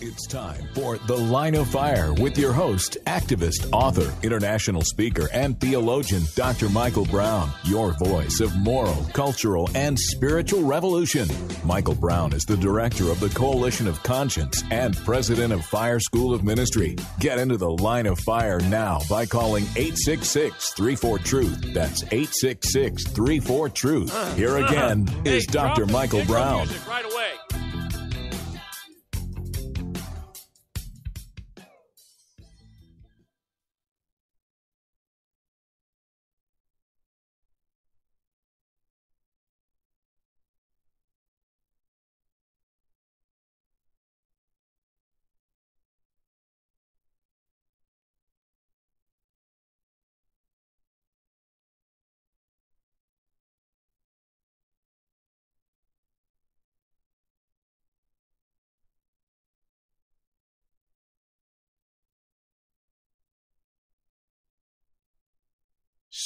It's time for The Line of Fire with your host, activist, author, international speaker, and theologian, Dr. Michael Brown, your voice of moral, cultural, and spiritual revolution. Michael Brown is the director of the Coalition of Conscience and president of Fire School of Ministry. Get into the Line of Fire now by calling 866 34 Truth. That's 866 34 Truth. Here again is Dr. Michael Brown. Right away.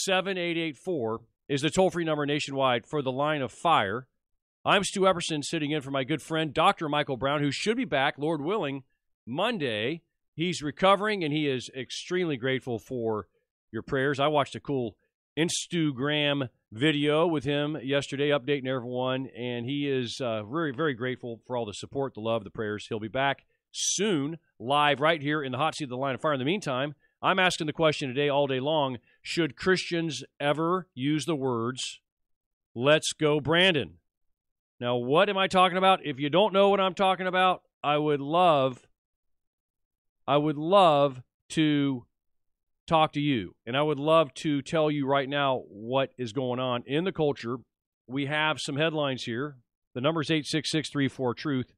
Seven eight eight four is the toll free number nationwide for the line of fire. I'm Stu Epperson sitting in for my good friend Dr. Michael Brown, who should be back, Lord willing, Monday. He's recovering and he is extremely grateful for your prayers. I watched a cool Instagram video with him yesterday, updating everyone, and he is uh, very, very grateful for all the support, the love, the prayers. He'll be back soon, live right here in the hot seat of the line of fire. In the meantime, I'm asking the question today, all day long should Christians ever use the words, let's go, Brandon? Now, what am I talking about? If you don't know what I'm talking about, I would love, I would love to talk to you. And I would love to tell you right now what is going on in the culture. We have some headlines here. The number is 86634 Truth.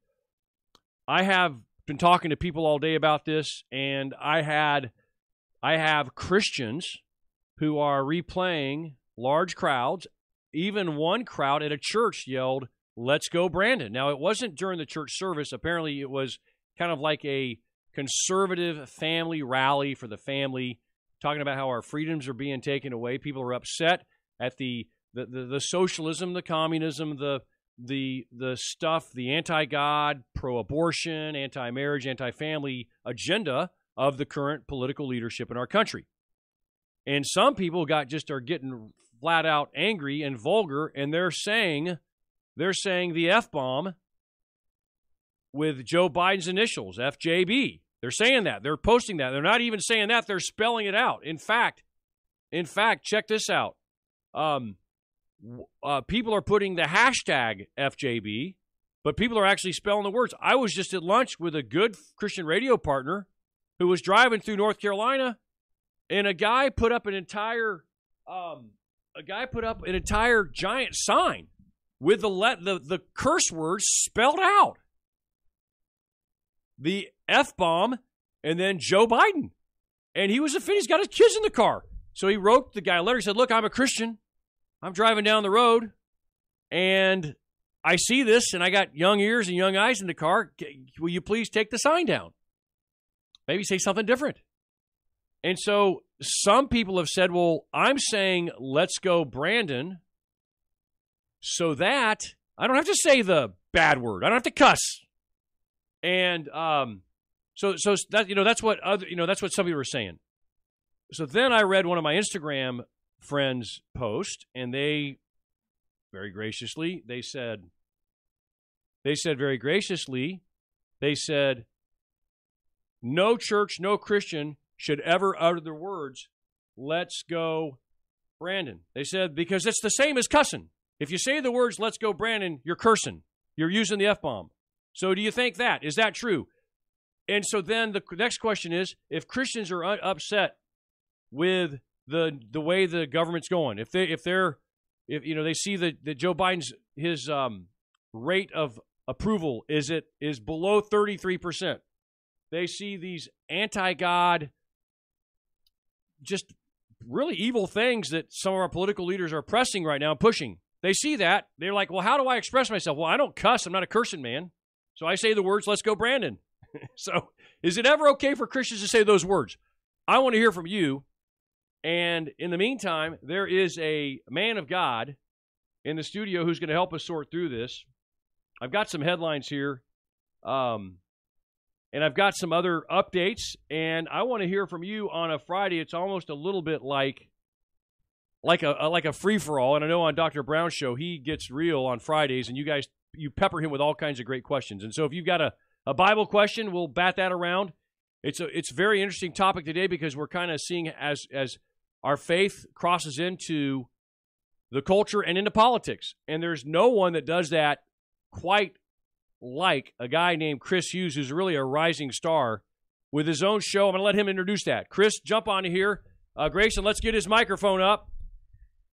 I have been talking to people all day about this, and I had I have Christians who are replaying large crowds. Even one crowd at a church yelled, Let's go, Brandon. Now, it wasn't during the church service. Apparently, it was kind of like a conservative family rally for the family, talking about how our freedoms are being taken away. People are upset at the the, the, the socialism, the communism, the the the stuff, the anti-God, pro-abortion, anti-marriage, anti-family agenda of the current political leadership in our country. And some people got just are getting flat out angry and vulgar, and they're saying they're saying the F bomb with Joe Biden's initials, FJB. They're saying that. They're posting that. They're not even saying that. They're spelling it out. In fact, in fact, check this out. Um, uh, people are putting the hashtag FJB, but people are actually spelling the words. I was just at lunch with a good Christian radio partner who was driving through North Carolina, and a guy put up an entire, um, a guy put up an entire giant sign with the let the the curse words spelled out. The F bomb, and then Joe Biden. And he was offended. He's got his kids in the car. So he wrote the guy a letter. He said, Look, I'm a Christian. I'm driving down the road, and I see this, and I got young ears and young eyes in the car. Will you please take the sign down? Maybe say something different. And so some people have said, Well, I'm saying, let's go, Brandon, so that I don't have to say the bad word. I don't have to cuss. And um, so so that you know that's what other you know that's what some people were saying. So then I read one of my Instagram friends' post, and they very graciously they said they said very graciously they said no church, no Christian should ever utter the words "Let's go, Brandon." They said because it's the same as cussing. If you say the words "Let's go, Brandon," you're cursing. You're using the f bomb. So do you think that is that true? And so then the next question is: If Christians are u- upset with the the way the government's going, if they if they're if you know they see that that Joe Biden's his um, rate of approval is it is below thirty three percent, they see these anti God, just really evil things that some of our political leaders are pressing right now, and pushing. They see that they're like, well, how do I express myself? Well, I don't cuss. I'm not a cursing man. So I say the words, let's go, Brandon. so is it ever okay for Christians to say those words? I want to hear from you. And in the meantime, there is a man of God in the studio who's going to help us sort through this. I've got some headlines here. Um, and I've got some other updates. And I want to hear from you on a Friday. It's almost a little bit like like a, a like a free for all. And I know on Dr. Brown's show he gets real on Fridays, and you guys you pepper him with all kinds of great questions. And so if you've got a, a Bible question, we'll bat that around. It's a it's a very interesting topic today because we're kind of seeing as as our faith crosses into the culture and into politics. And there's no one that does that quite like a guy named Chris Hughes, who's really a rising star with his own show. I'm going to let him introduce that. Chris, jump on here. Uh, Grayson, let's get his microphone up.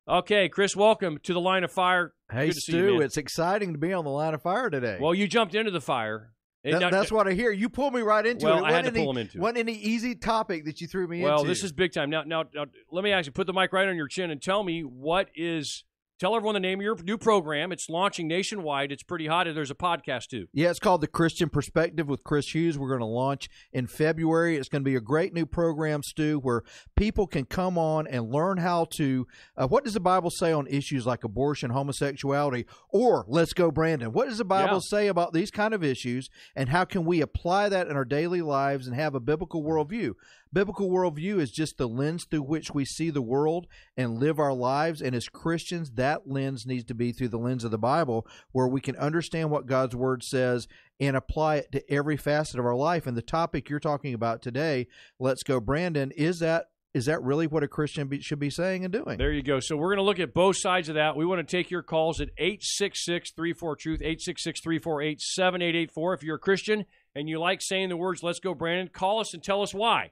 Okay, Chris, welcome to the line of fire. Hey, Good Stu, you, it's exciting to be on the line of fire today. Well, you jumped into the fire. That- now- that's what I hear. You pulled me right into Well, it. It I had to any, pull him into it. wasn't any easy topic that you threw me Well, into. this is big time. Now, now, now, let me ask you: put the mic right on your chin and tell me what is. Tell everyone the name of your new program. It's launching nationwide. It's pretty hot. and There's a podcast too. Yeah, it's called The Christian Perspective with Chris Hughes. We're going to launch in February. It's going to be a great new program, Stu, where people can come on and learn how to. Uh, what does the Bible say on issues like abortion, homosexuality, or let's go, Brandon? What does the Bible Yeah. say about these kind of issues, and how can we apply that in our daily lives and have a biblical worldview? Biblical worldview is just the lens through which we see the world and live our lives. And as Christians, that lens needs to be through the lens of the Bible, where we can understand what God's word says and apply it to every facet of our life. And the topic you're talking about today, let's go, Brandon, is that is that really what a Christian be, should be saying and doing? There you go. So we're going to look at both sides of that. We want to take your calls at 866-34 truth 866-348-7884 if you're a Christian and you like saying the words let's go Brandon, call us and tell us why.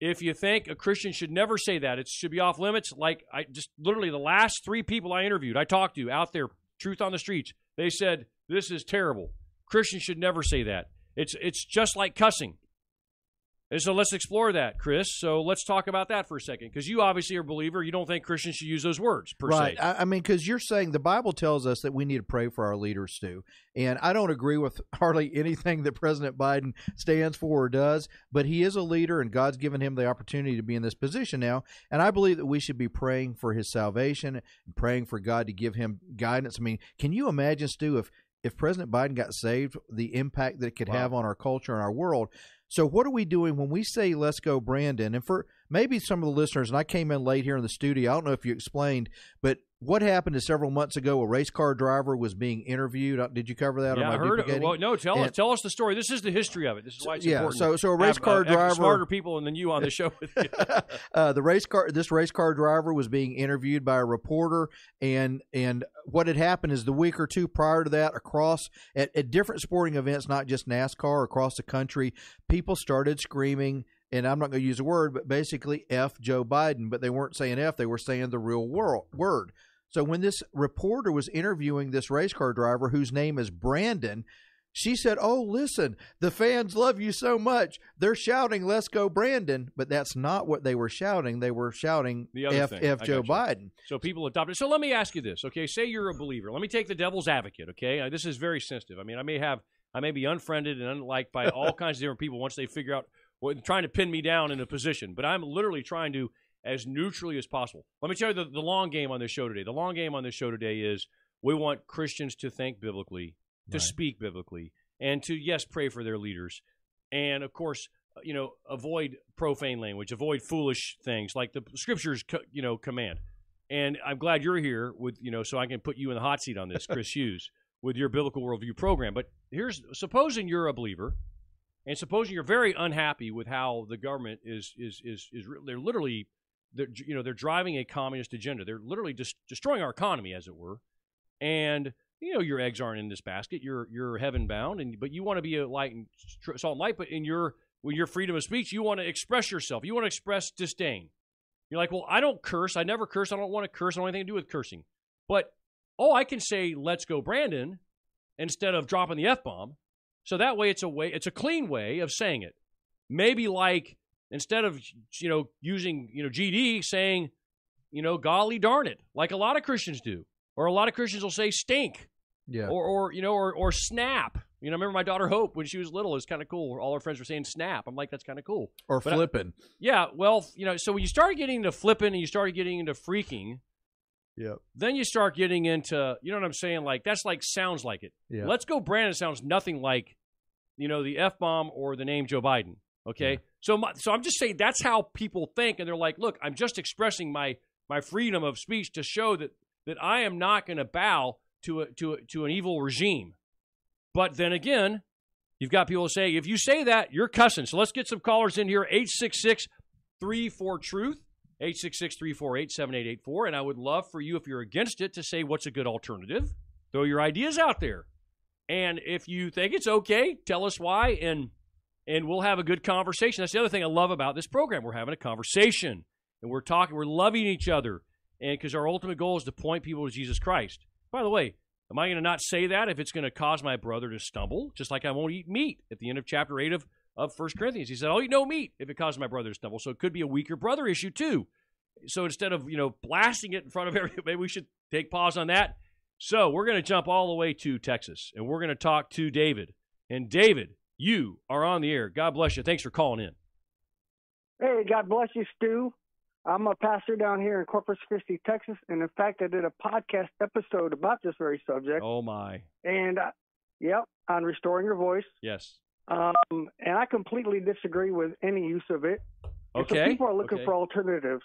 If you think a Christian should never say that, it should be off limits, like I just literally the last 3 people I interviewed, I talked to out there, truth on the streets, they said this is terrible. Christians should never say that. It's it's just like cussing. And so let's explore that, Chris. So let's talk about that for a second, because you obviously are a believer. You don't think Christians should use those words per right. se. I, I mean, because you're saying the Bible tells us that we need to pray for our leaders too. And I don't agree with hardly anything that President Biden stands for or does, but he is a leader and God's given him the opportunity to be in this position now. And I believe that we should be praying for his salvation and praying for God to give him guidance. I mean, can you imagine, Stu, if if President Biden got saved, the impact that it could Wow. have on our culture and our world. So, what are we doing when we say "Let's go, Brandon"? And for maybe some of the listeners, and I came in late here in the studio. I don't know if you explained, but what happened is several months ago, a race car driver was being interviewed. Uh, Did you cover that? or yeah, I heard. it. Well, no, tell us. Tell us the story. This is the history of it. This is why it's yeah. important. So, so a race have, car uh, driver smarter people than you on the show. with you. uh, the race car this race car driver was being interviewed by a reporter and and what had happened is the week or two prior to that across at, at different sporting events not just NASCAR across the country people started screaming and I'm not going to use a word but basically F Joe Biden but they weren't saying F they were saying the real world word so when this reporter was interviewing this race car driver whose name is Brandon she said, "Oh, listen, the fans love you so much. They're shouting, "Let's go, Brandon!" But that's not what they were shouting. They were shouting, The "F thing. F Joe Biden." So people adopted. So let me ask you this, okay? Say you're a believer. Let me take the devil's advocate, okay? Uh, this is very sensitive. I mean, I may have, I may be unfriended and unliked by all kinds of different people once they figure out trying to pin me down in a position. But I'm literally trying to as neutrally as possible. Let me tell you the, the long game on this show today. The long game on this show today is we want Christians to think biblically, to Right. speak biblically, and to yes, pray for their leaders, and of course, uh, you know, avoid profane language, avoid foolish things like the scriptures, you know, command. And I'm glad you're here with you know, so I can put you in the hot seat on this, Chris Hughes, with your biblical worldview program. But here's supposing you're a believer, and supposing you're very unhappy with how the government is is is is they're literally they're you know they're driving a communist agenda. They're literally just destroying our economy, as it were. And you know your eggs aren't in this basket. You're you're heaven bound, and but you want to be a light and salt and light. But in your with your freedom of speech, you want to express yourself. You want to express disdain. You're like, well, I don't curse. I never curse. I don't want to curse. I don't want anything to do with cursing. But oh, I can say "Let's go, Brandon," instead of dropping the f bomb. So that way, it's a way. It's a clean way of saying it. Maybe like instead of you know using you know GD saying you know golly darn it, like a lot of Christians do, or a lot of Christians will say stink Yeah, or or you know or or snap. You know, I remember my daughter Hope when she was little. It was kind of cool. All her friends were saying snap. I'm like, that's kind of cool. or but I- flipping. Yeah, well, you know, so when you started getting into flipping and you started getting into freaking, Yep. then you start getting into, you know what I'm saying? Like that's like sounds like it. Yeah. Let's go, Brandon. Sounds nothing like you know, the f bomb or the name Joe Biden. Okay, yeah. so my, so I'm just saying that's how people think, and they're like, look, I'm just expressing my my freedom of speech to show that that I am not going to bow to a, to a, to an evil regime. But then again, you've got people say if you say that, you're cussing. So let's get some callers in here. 866 34 Truth. 866 348 7884. And I would love for you, if you're against it, to say what's a good alternative. Throw your ideas out there. And if you think it's okay, tell us why, and and we'll have a good conversation. That's the other thing I love about this program. We're having a conversation, and we're talking, we're loving each other, and because our ultimate goal is to point people to Jesus Christ. By the way, am I going to not say that if it's going to cause my brother to stumble? Just like I won't eat meat at the end of chapter 8 of, of First Corinthians. He said, I'll eat no meat if it causes my brother to stumble. So it could be a weaker brother issue too. So instead of, you know, blasting it in front of everybody, maybe we should take pause on that. So we're going to jump all the way to Texas and we're going to talk to David. And David, you are on the air. God bless you. Thanks for calling in. Hey, God bless you, Stu. I'm a pastor down here in Corpus Christi, Texas, and in fact, I did a podcast episode about this very subject. Oh my! And uh, yep, on restoring your voice. Yes. Um, and I completely disagree with any use of it. Okay. So people are looking okay. for alternatives,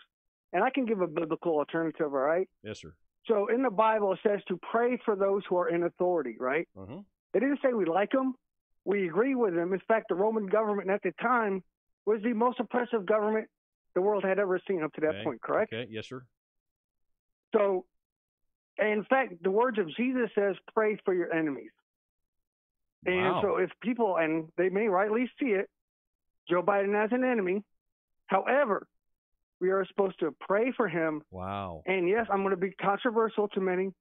and I can give a biblical alternative. All right. Yes, sir. So in the Bible, it says to pray for those who are in authority. Right. Uh-huh. It didn't say we like them. We agree with them. In fact, the Roman government at the time was the most oppressive government the world had ever seen up to that okay. point, correct? Okay, yes, sir. So, in fact, the words of Jesus says, pray for your enemies. Wow. And so, if people, and they may rightly see it, Joe Biden as an enemy, however, we are supposed to pray for him. Wow. And yes, I'm going to be controversial to many.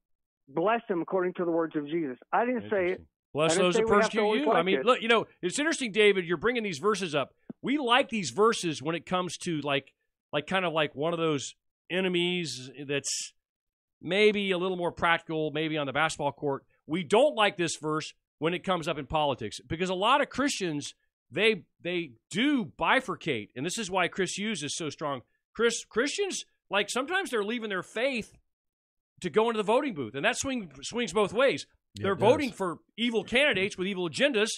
Bless him according to the words of Jesus. I didn't say it. Bless those that persecute you. I mean, it. look, you know, it's interesting, David. You're bringing these verses up. We like these verses when it comes to like, like kind of like one of those enemies that's maybe a little more practical, maybe on the basketball court. We don't like this verse when it comes up in politics because a lot of Christians they they do bifurcate, and this is why Chris Hughes is so strong. Chris Christians like sometimes they're leaving their faith to go into the voting booth, and that swing swings both ways. Yeah, they're voting does. for evil candidates with evil agendas,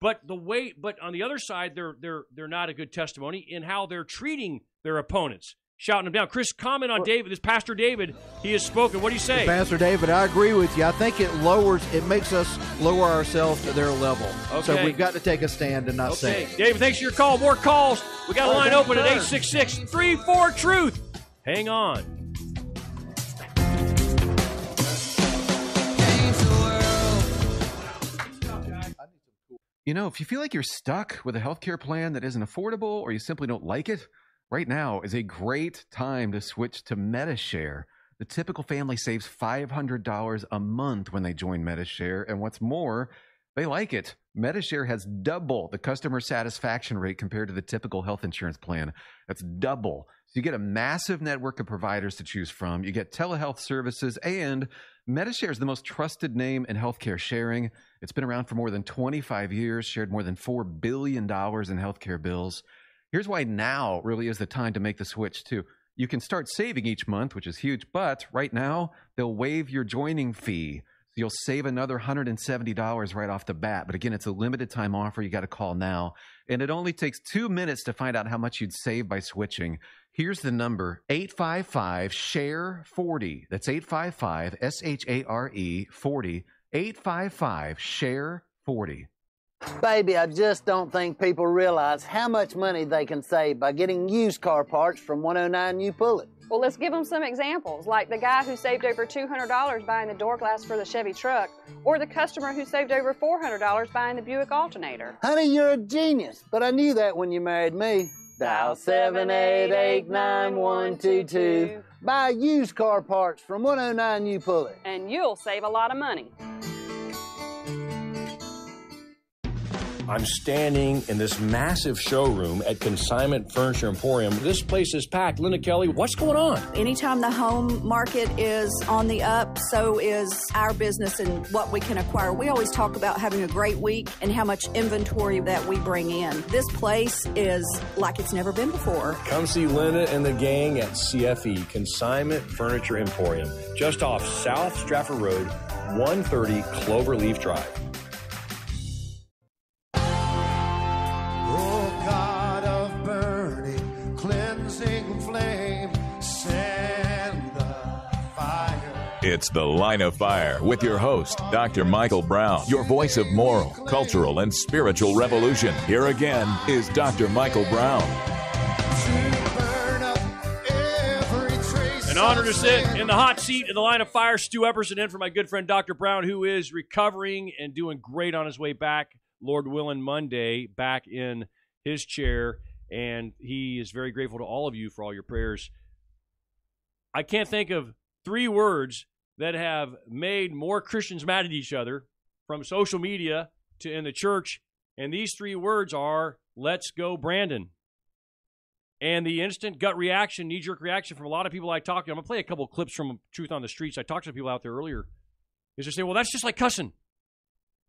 but the way but on the other side they're they're they're not a good testimony in how they're treating their opponents, shouting them down. Chris, comment on David. This Pastor David, he has spoken. What do you say? Pastor David, I agree with you. I think it lowers, it makes us lower ourselves to their level. So we've got to take a stand and not say Okay, it. David, thanks for your call. More calls. We got a Oh, line thanks, open at sir. 866 34 Truth. Hang on. You know, if you feel like you're stuck with a healthcare plan that isn't affordable or you simply don't like it, right now is a great time to switch to Medi-Share. The typical family saves $500 a month when they join Medi-Share. And what's more, they like it. Medi-Share has double the customer satisfaction rate compared to the typical health insurance plan. That's double. So you get a massive network of providers to choose from. You get telehealth services, and Medi-Share is the most trusted name in healthcare sharing. It's been around for more than 25 years, shared more than $4 billion in healthcare bills. Here's why now really is the time to make the switch, too. You can start saving each month, which is huge, but right now they'll waive your joining fee. So you'll save another $170 right off the bat. But again, it's a limited time offer. You got to call now. And it only takes two minutes to find out how much you'd save by switching. Here's the number 855 SHARE 40. That's 855 S H A R E 40. 855 SHARE 40. Baby, I just don't think people realize how much money they can save by getting used car parts from 109 U Pullet. Well, let's give them some examples, like the guy who saved over $200 buying the door glass for the Chevy truck, or the customer who saved over $400 buying the Buick alternator. Honey, you're a genius, but I knew that when you married me. Dial 7889122. Buy used car parts from 109 U Pullet. And you'll save a lot of money. I'm standing in this massive showroom at Consignment Furniture Emporium. This place is packed. Linda Kelly, what's going on? Anytime the home market is on the up, so is our business and what we can acquire. We always talk about having a great week and how much inventory that we bring in. This place is like it's never been before. Come see Linda and the gang at CFE, Consignment Furniture Emporium, just off South Stratford Road, 130 Cloverleaf Drive. It's The Line of Fire with your host, Dr. Michael Brown, your voice of moral, cultural, and spiritual revolution. Here again is Dr. Michael Brown. An honor to sit in the hot seat in the line of fire. Stu Epperson in for my good friend Dr. Brown, who is recovering and doing great on his way back, Lord willing, Monday, back in his chair. And he is very grateful to all of you for all your prayers. I can't think of three words that have made more Christians mad at each other from social media to in the church. And these three words are let's go, Brandon. And the instant gut reaction, knee jerk reaction from a lot of people I talk to, I'm going to play a couple clips from Truth on the Streets. I talked to people out there earlier, is to say, well, that's just like cussing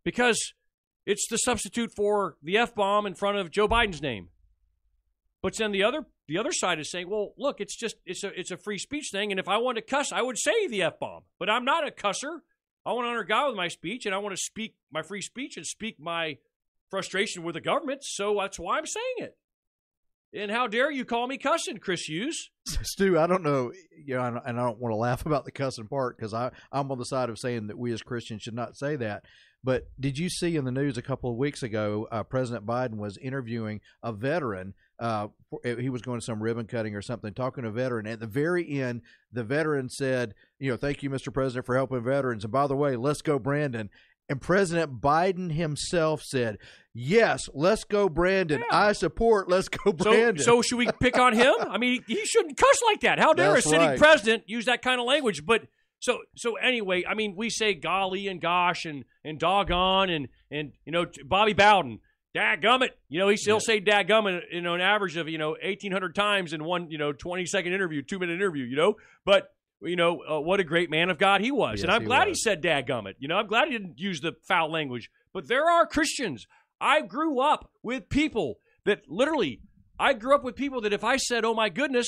because it's the substitute for the F bomb in front of Joe Biden's name. But then the other the other side is saying, well, look, it's just it's a it's a free speech thing, and if I want to cuss, I would say the f bomb. But I'm not a cusser. I want to honor God with my speech, and I want to speak my free speech and speak my frustration with the government. So that's why I'm saying it. And how dare you call me cussing, Chris Hughes? Stu, I don't know, you know, and I don't want to laugh about the cussing part because I'm on the side of saying that we as Christians should not say that. But did you see in the news a couple of weeks ago, uh, President Biden was interviewing a veteran uh, he was going to some ribbon cutting or something, talking to a veteran. At the very end, the veteran said, "You know, thank you, Mr. President, for helping veterans. And by the way, let's go, Brandon." And President Biden himself said, "Yes, let's go, Brandon. Yeah. I support. Let's go, Brandon." So, so should we pick on him? I mean, he shouldn't cuss like that. How dare That's a sitting right. president use that kind of language? But so so anyway, I mean, we say golly and gosh and and doggone and and you know Bobby Bowden Dadgummit. You know, he still yeah. say dadgummit, you know, an average of, you know, 1,800 times in one, you know, 20 second interview, two minute interview, you know. But, you know, uh, what a great man of God he was. Yes, and I'm he glad was. he said dadgummit. You know, I'm glad he didn't use the foul language. But there are Christians. I grew up with people that literally, I grew up with people that if I said, oh my goodness,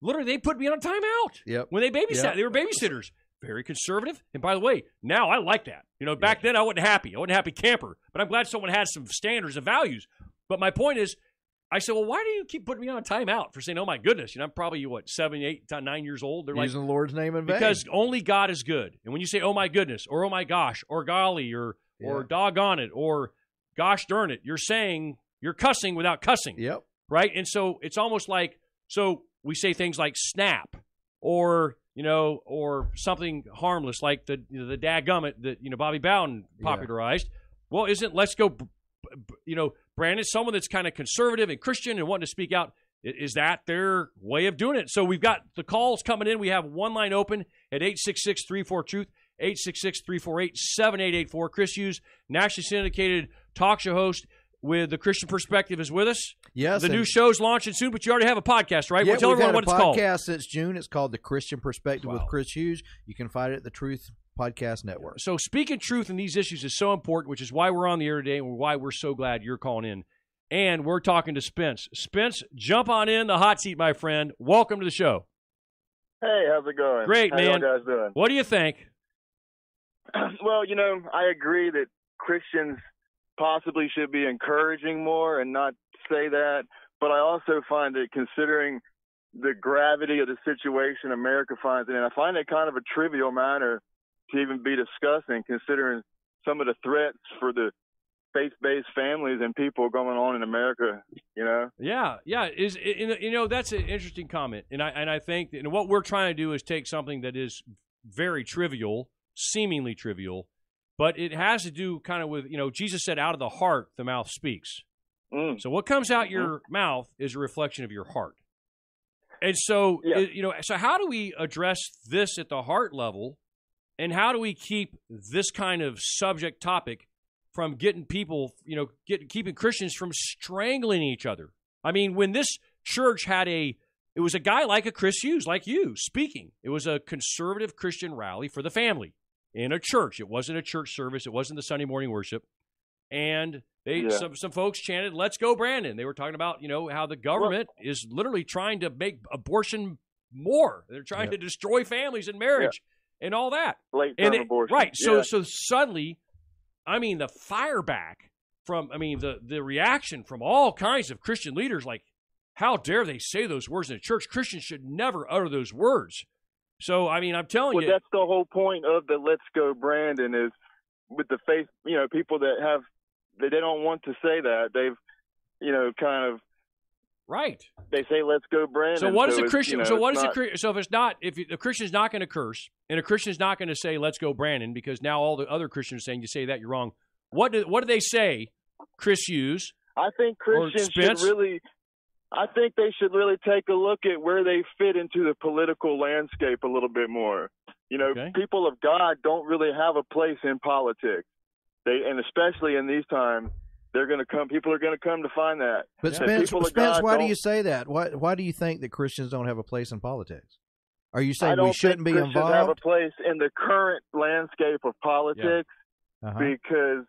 literally they put me on a timeout. Yep. When they babysat, yep. they were babysitters very conservative. And by the way, now I like that. You know, back yeah. then I wasn't happy. I wasn't happy camper, but I'm glad someone has some standards and values. But my point is, I said, well, why do you keep putting me on timeout for saying, oh my goodness, you know, I'm probably what seven, eight, nine years old. They're using like, the Lord's name in vain because only God is good. And when you say, oh my goodness, or oh my gosh, or golly, or yeah. or doggone it, or gosh darn it, you're saying you're cussing without cussing. Yep. Right. And so it's almost like so we say things like snap or you know, or something harmless like the you know, the dadgummit that you know Bobby Bowden popularized. Yeah. Well, isn't let's go, you know, Brandon, someone that's kind of conservative and Christian and wanting to speak out. Is that their way of doing it? So we've got the calls coming in. We have one line open at 866 34 Truth, 866 348 7884. Chris Hughes, nationally syndicated talk show host with the Christian Perspective is with us. Yes, the new show's launching soon, but you already have a podcast, right? Yeah, well, tell everyone what it's called. Podcast since June. It's called the Christian Perspective wow. with Chris Hughes. You can find it at the Truth Podcast Network. So speaking truth in these issues is so important, which is why we're on the air today, and why we're so glad you're calling in. And we're talking to Spence. Spence, jump on in the hot seat, my friend. Welcome to the show. Hey, how's it going? Great, How man. guys doing? What do you think? well, you know, I agree that Christians possibly should be encouraging more and not say that. But I also find that considering the gravity of the situation America finds it, in, I find it kind of a trivial matter to even be discussing, considering some of the threats for the faith-based families and people going on in America. You know? Yeah, yeah. Is you know that's an interesting comment, and I and I think and what we're trying to do is take something that is very trivial, seemingly trivial, but it has to do kind of with you know Jesus said, "Out of the heart, the mouth speaks." Mm. So what comes out your mm. mouth is a reflection of your heart. And so yeah. you know, so how do we address this at the heart level, and how do we keep this kind of subject topic from getting people, you know, get, keeping Christians from strangling each other? I mean, when this church had a it was a guy like a Chris Hughes, like you, speaking. It was a conservative Christian rally for the family in a church. It wasn't a church service. It wasn't the Sunday morning worship. And they yeah. some some folks chanted, "Let's go, Brandon." They were talking about you know how the government well, is literally trying to make abortion more. They're trying yeah. to destroy families and marriage yeah. and all that. Late term abortion, right? So so suddenly, I mean, the fire back from I mean the the reaction from all kinds of Christian leaders, like, how dare they say those words in a church? Christians should never utter those words. So I mean, I'm telling Well, you, that's the whole point of the "Let's Go Brandon" is with the faith. You know, people that have they they don't want to say that they've you know kind of right. they say "Let's Go Brandon." So what is a Christian? You know, so what is a not- Chri- so if it's not if a Christian's not going to curse and a Christian's not going to say "Let's go Brandon" because now all the other Christians are saying you say that you're wrong. What do what do they say? Chris Hughes. I think Christians should really. I think they should really take a look at where they fit into the political landscape a little bit more. You know, Okay. people of God don't really have a place in politics. They and especially in these times, they're going to come. People are going to come to find that. But The Spence, Spence, why do you say that? Why why do you think that Christians don't have a place in politics? Are you saying we shouldn't think be Christians have a place in the current landscape of politics Uh-huh. because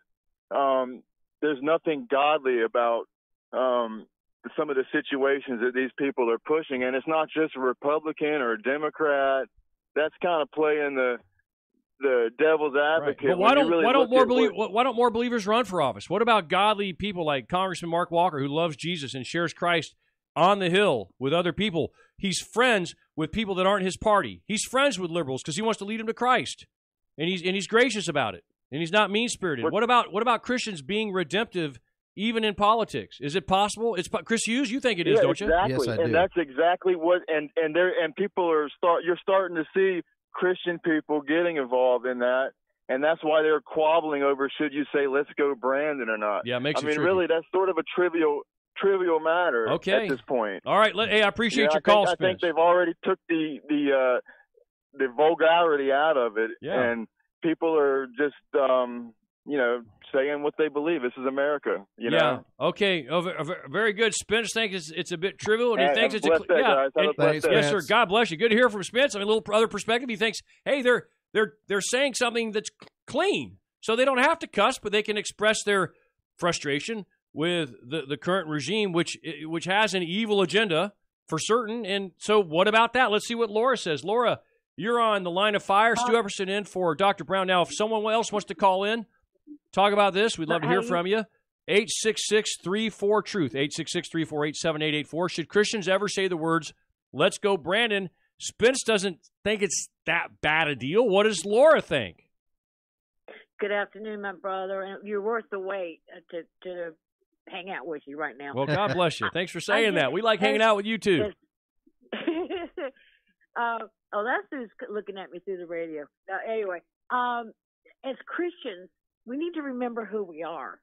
um, there's nothing godly about um, some of the situations that these people are pushing, and it's not just a Republican or a Democrat. That's kind of playing the the devil's advocate. But why don't really why don't more at belie- what- why don't more believers run for office? What about godly people like Congressman Mark Walker who loves Jesus and shares Christ on the hill with other people? He's friends with people that aren't his party. He's friends with liberals because he wants to lead them to Christ, and he's and he's gracious about it, and he's not mean spirited. What- What about what about Christians being redemptive even in politics? Is it possible? It's Chris Hughes. You think it is, yeah, don't you? exactly. Yes, I and do. that's exactly what and and there and people are start you're starting to see Christian people getting involved in that. And that's why they're quabbling over should you say let's go Brandon or not. Yeah, it makes I it mean tricky. really that's sort of a trivial trivial matter Okay. at this point. All right. Let, hey, I appreciate Yeah, your I think, call, I think they've already took the the uh the vulgarity out of it Yeah. and people are just um you know saying what they believe. This is America, you yeah. know. Okay. Oh, ve- oh, ve- very good. Spence thinks it's, it's a bit trivial, and he Hey, thinks have it's a a blessed cl- day, yeah. guys. And- blessed day. yes, sir. God bless you. Good to hear from Spence. I mean, a little other perspective. He thinks, hey, they're they're they're saying something that's clean, so they don't have to cuss, but they can express their frustration with the the current regime, which which has an evil agenda for certain. And so, what about that? Let's see what Laura says. Laura, you're on the line of fire. Stu Epperson in for Dr. Brown. Now, if someone else wants to call in, talk about this. We'd love to hear Hey. from you. 866 34 Truth. 866 348 7884. Should Christians ever say the words, let's go, Brandon? Spence doesn't think it's that bad a deal. What does Laura think? Good afternoon, my brother. And you're worth the wait uh, to to hang out with you right now. Well, God bless you. Thanks for saying just- that. We like hanging out with you too. uh, oh, that's who's looking at me through the radio. Uh, anyway, um, as Christians, we need to remember who we are.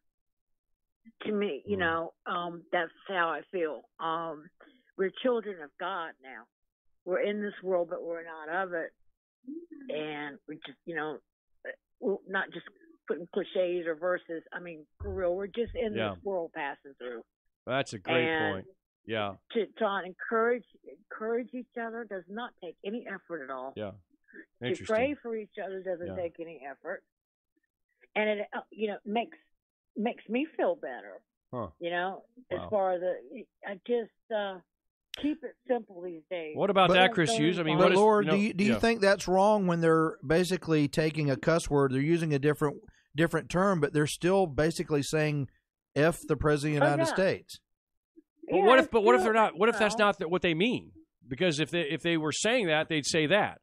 To me, Mm. you know, um, that's how I feel. Um, we're children of God now. We're in this world, but we're not of it. And we just, you know, we're not just putting cliches or verses. I mean, for real, we're just in Yeah. this world passing through. That's a great And- point. Yeah, To try and encourage encourage each other does not take any effort at all. yeah. To pray for each other doesn't Yeah. take any effort, and it uh, you know makes makes me feel better. Huh. You know, Wow. as far as the I just uh, keep it simple these days. What about But- that, Chris Hughes? I mean, but what is, Laura, you know, do you do you yeah. think that's wrong when they're basically taking a cuss word? They're using a different different term, but they're still basically saying "f the president of the Oh, United yeah. States." But Yeah, what if? But what if they're not? What if that's not the, what they mean? Because if they if they were saying that, they'd say that.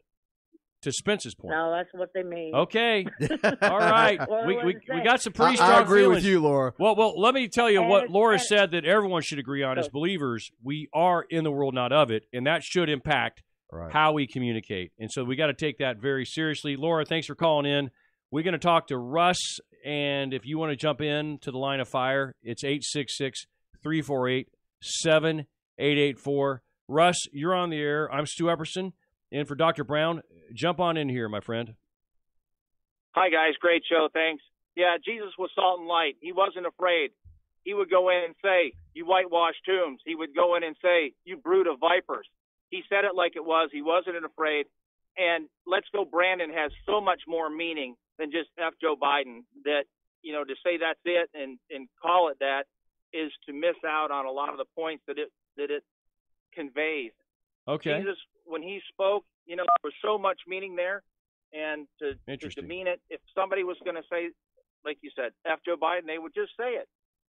To Spence's point. No, that's what they mean. Okay. All right. Well, we, we, we got some I, pretty strong I agree feelings. with you, Laura. Well, well, let me tell you And what Laura and- said that everyone should agree on as believers. We are in the world, not of it, and that should impact Right. how we communicate. And so we got to take that very seriously. Laura, thanks for calling in. We're going to talk to Russ, and if you want to jump in to the line of fire, it's 866 348 7884. Russ, you're on the air. I'm Stu Epperson, and for Dr. Brown, jump on in here, my friend. Hi, guys. Great show. Thanks. Yeah, Jesus was salt and light. He wasn't afraid. He would go in and say, You whitewashed tombs. He would go in and say, You brood of vipers. He said it like it was. He wasn't afraid. And Let's Go Brandon has so much more meaning than just F Joe Biden that, you know, to say that's it and, and call it that is to miss out on a lot of the points that it that it conveys. Okay. Jesus, when he spoke, you know, there was so much meaning there, and to, to demean it, if somebody was going to say, like you said, F Joe Biden, they would just say it.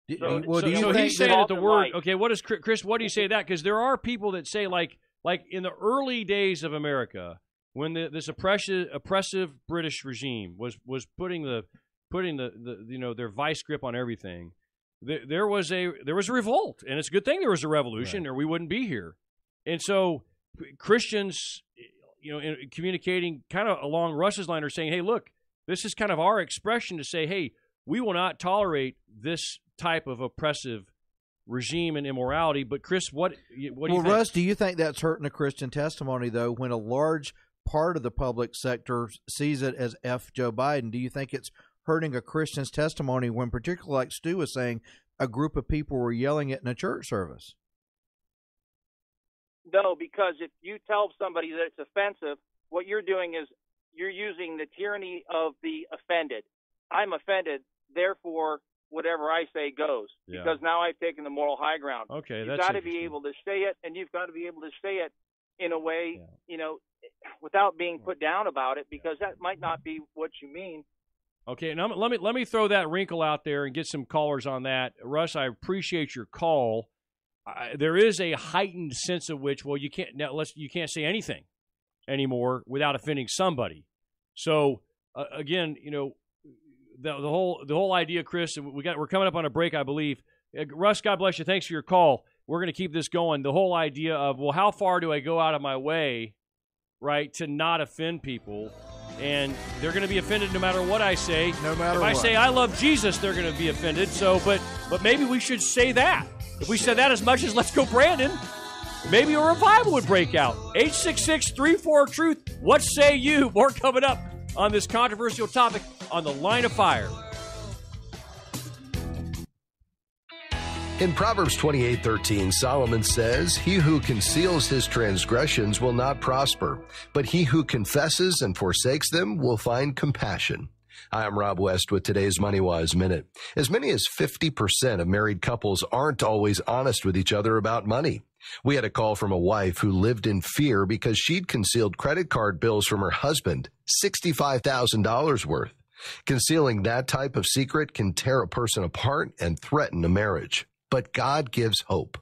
Do- So- well, so, do you so think he's saying that- that the word. light. Okay, what is Chris? What do you say to that? Because there are people that say like like in the early days of America, when the, this oppressive, oppressive British regime was was putting the putting the, the you know their vice grip on everything, there, there was a there was a revolt, and it's a good thing there was a revolution, or we wouldn't be here. And so Christians, you know, in, communicating kind of along Russ's line are saying, "Hey, look, this is kind of our expression to say, hey, we will not tolerate this type of oppressive regime and immorality." But Chris, what what do well, you think? Russ, do you think that's hurting the Christian testimony though? When a large part of the public sector sees it as F Joe Biden, do you think it's hurting a Christian's testimony when, particularly like Stu was saying, a group of people were yelling it in a church service? No, because if you tell somebody that it's offensive, what you're doing is you're using the tyranny of the offended. I'm offended, therefore whatever I say goes. Yeah. Because now I've taken the moral high ground. Okay, you've that's got to be able to say it, and you've got to be able to say it in a way, you know, without being put down about it, because that might not be what you mean. Okay, and I'm, let me let me throw that wrinkle out there and get some callers on that. Russ, I appreciate your call. I, there is a heightened sense of which, well, you can't now let's you can't say anything anymore without offending somebody. So uh, again, you know, the, the whole the whole idea, Chris, we got we're coming up on a break, I believe. Uh, Russ, God bless you. Thanks for your call. We're going to keep this going. The whole idea of well, how far do I go out of my way, right, to not offend people? and they're going to be offended no matter what I say. No matter if I what. say I love Jesus, they're going to be offended. So, but but maybe we should say that. If we said that as much as Let's Go Brandon, maybe a revival would break out. 866-34 Truth. What say you? More coming up on this controversial topic on the Line of Fire. In Proverbs 28:13, Solomon says, "He who conceals his transgressions will not prosper, but he who confesses and forsakes them will find compassion." Hi, I'm Rob West with today's MoneyWise Minute. As many as 50% of married couples aren't always honest with each other about money. We had a call from a wife who lived in fear because she'd concealed credit card bills from her husband, $65,000 worth. Concealing that type of secret can tear a person apart and threaten a marriage. But God gives hope.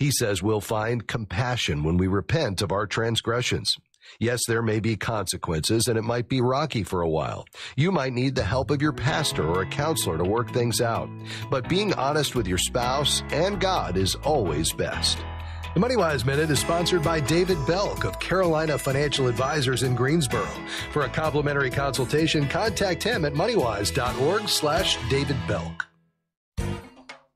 He says we'll find compassion when we repent of our transgressions. Yes, there may be consequences and it might be rocky for a while. You might need the help of your pastor or a counselor to work things out. But being honest with your spouse and God is always best. The MoneyWise Minute is sponsored by David Belk of Carolina Financial Advisors in Greensboro. For a complimentary consultation, contact him at moneywise.org slash David Belk.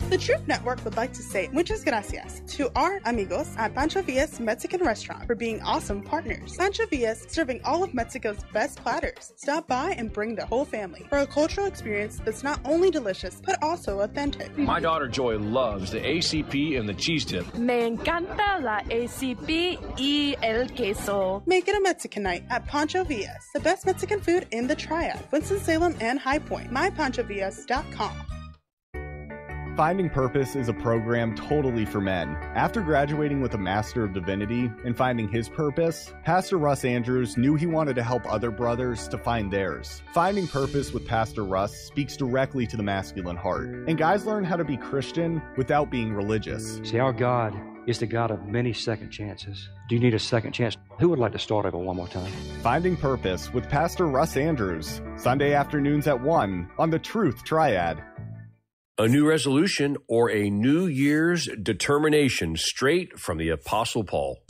The Truth Network would like to say muchas gracias to our amigos at Pancho Villa's Mexican restaurant for being awesome partners. Pancho Villa's serving all of Mexico's best platters. Stop by and bring the whole family for a cultural experience that's not only delicious but also authentic. My daughter Joy loves the ACP and the cheese dip. Me encanta la ACP y el queso. Make it a Mexican night at Pancho Villas, the best Mexican food in the Triad, Winston-Salem and High Point. MyPanchovillas.com. Finding Purpose is a program totally for men. After graduating with a Master of Divinity and finding his purpose, Pastor Russ Andrews knew he wanted to help other brothers to find theirs. Finding Purpose with Pastor Russ speaks directly to the masculine heart, and guys learn how to be Christian without being religious. See, our God is the God of many second chances. Do you need a second chance? Who would like to start over one more time? Finding Purpose with Pastor Russ Andrews, Sunday afternoons at 1 on the Truth Triad. A new resolution or a New Year's determination straight from the Apostle Paul.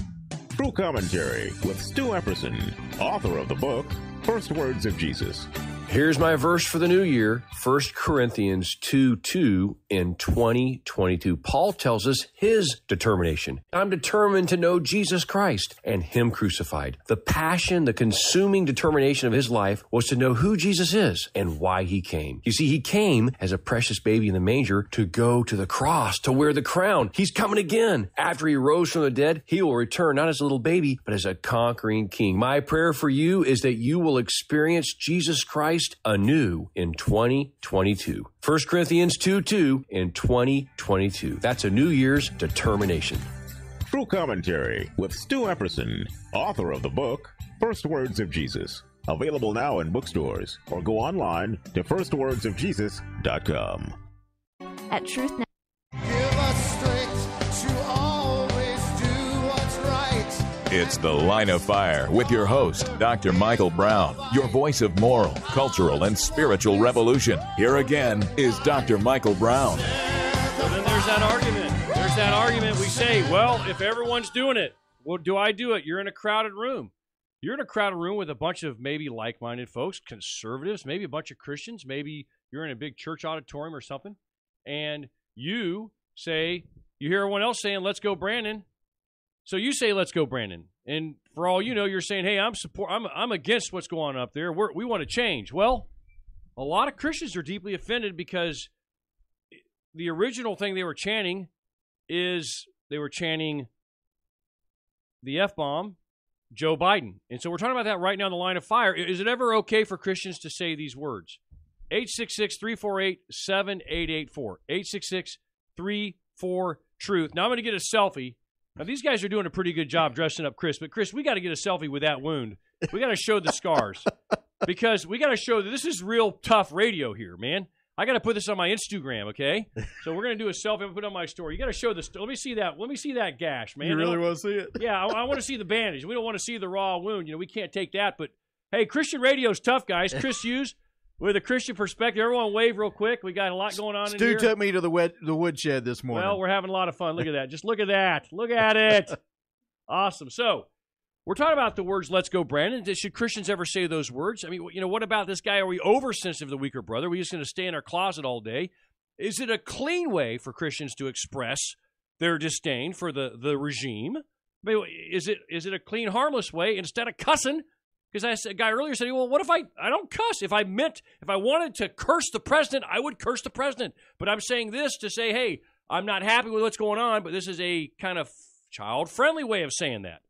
True Commentary with Stu Epperson, author of the book First Words of Jesus. Here's my verse for the new year 1 Corinthians 2 2 in 2022. Paul tells us his determination. I'm determined to know Jesus Christ and Him crucified. The passion, the consuming determination of his life was to know who Jesus is and why He came. You see, He came as a precious baby in the manger to go to the cross, to wear the crown. He's coming again. After He rose from the dead, He will return not as a little baby, but as a conquering king. My prayer for you is that you will experience Jesus Christ anew in 2022. 1 Corinthians 2 2 in 2022. That's a New Year's determination. True Commentary with Stu Epperson, author of the book First Words of Jesus. Available now in bookstores or go online to firstwordsofjesus.com. At Truth It's The Line of Fire with your host, Dr. Michael Brown, your voice of moral, cultural, and spiritual revolution. Here again is Dr. Michael Brown. So then there's that argument. There's that argument. We say, well, if everyone's doing it, well, do I do it? You're in a crowded room. You're in a crowded room with a bunch of maybe like minded folks, conservatives, maybe a bunch of Christians, maybe you're in a big church auditorium or something, and you say, you hear everyone else saying, let's go, Brandon. So you say, let's go, Brandon. And for all you know, you're saying, hey, I'm support, I'm, I'm against what's going on up there. We're, we want to change. Well, a lot of Christians are deeply offended because the original thing they were chanting is they were chanting the F bomb, Joe Biden. And so we're talking about that right now in the line of fire. Is it ever okay for Christians to say these words? 866 348 7884. 866 34 Truth. Now I'm going to get a selfie. Now, these guys are doing a pretty good job dressing up Chris, but Chris, we got to get a selfie with that wound. We got to show the scars because we got to show that this is real tough radio here, man. I got to put this on my Instagram, okay? So we're gonna do a selfie and put it on my story. You got to show this. Let me see that. Let me see that gash, man. You really want to see it? yeah, I, I want to see the bandage. We don't want to see the raw wound. You know, we can't take that. But hey, Christian radio's tough, guys. Chris Hughes with a Christian perspective. Everyone wave real quick. We got a lot going on in Stu took me to the wed- the woodshed this morning. Well, we're having a lot of fun. Look at that. Just look at that. Look at it. Awesome. So we're talking about the words "Let's go, Brandon." Should Christians ever say those words? I mean, you know, what about this guy? Are we oversensitive to the weaker brother? Are we just going to stay in our closet all day? Is it a clean way for Christians to express their disdain for the the regime? I mean, is it is it a clean, harmless way instead of cussing? Because I said, a guy earlier said, "Well, what if I I don't cuss? If I meant if I wanted to curse the president, I would curse the president." But I'm saying this to say, "Hey, I'm not happy with what's going on, but this is a kind of child friendly way of saying that."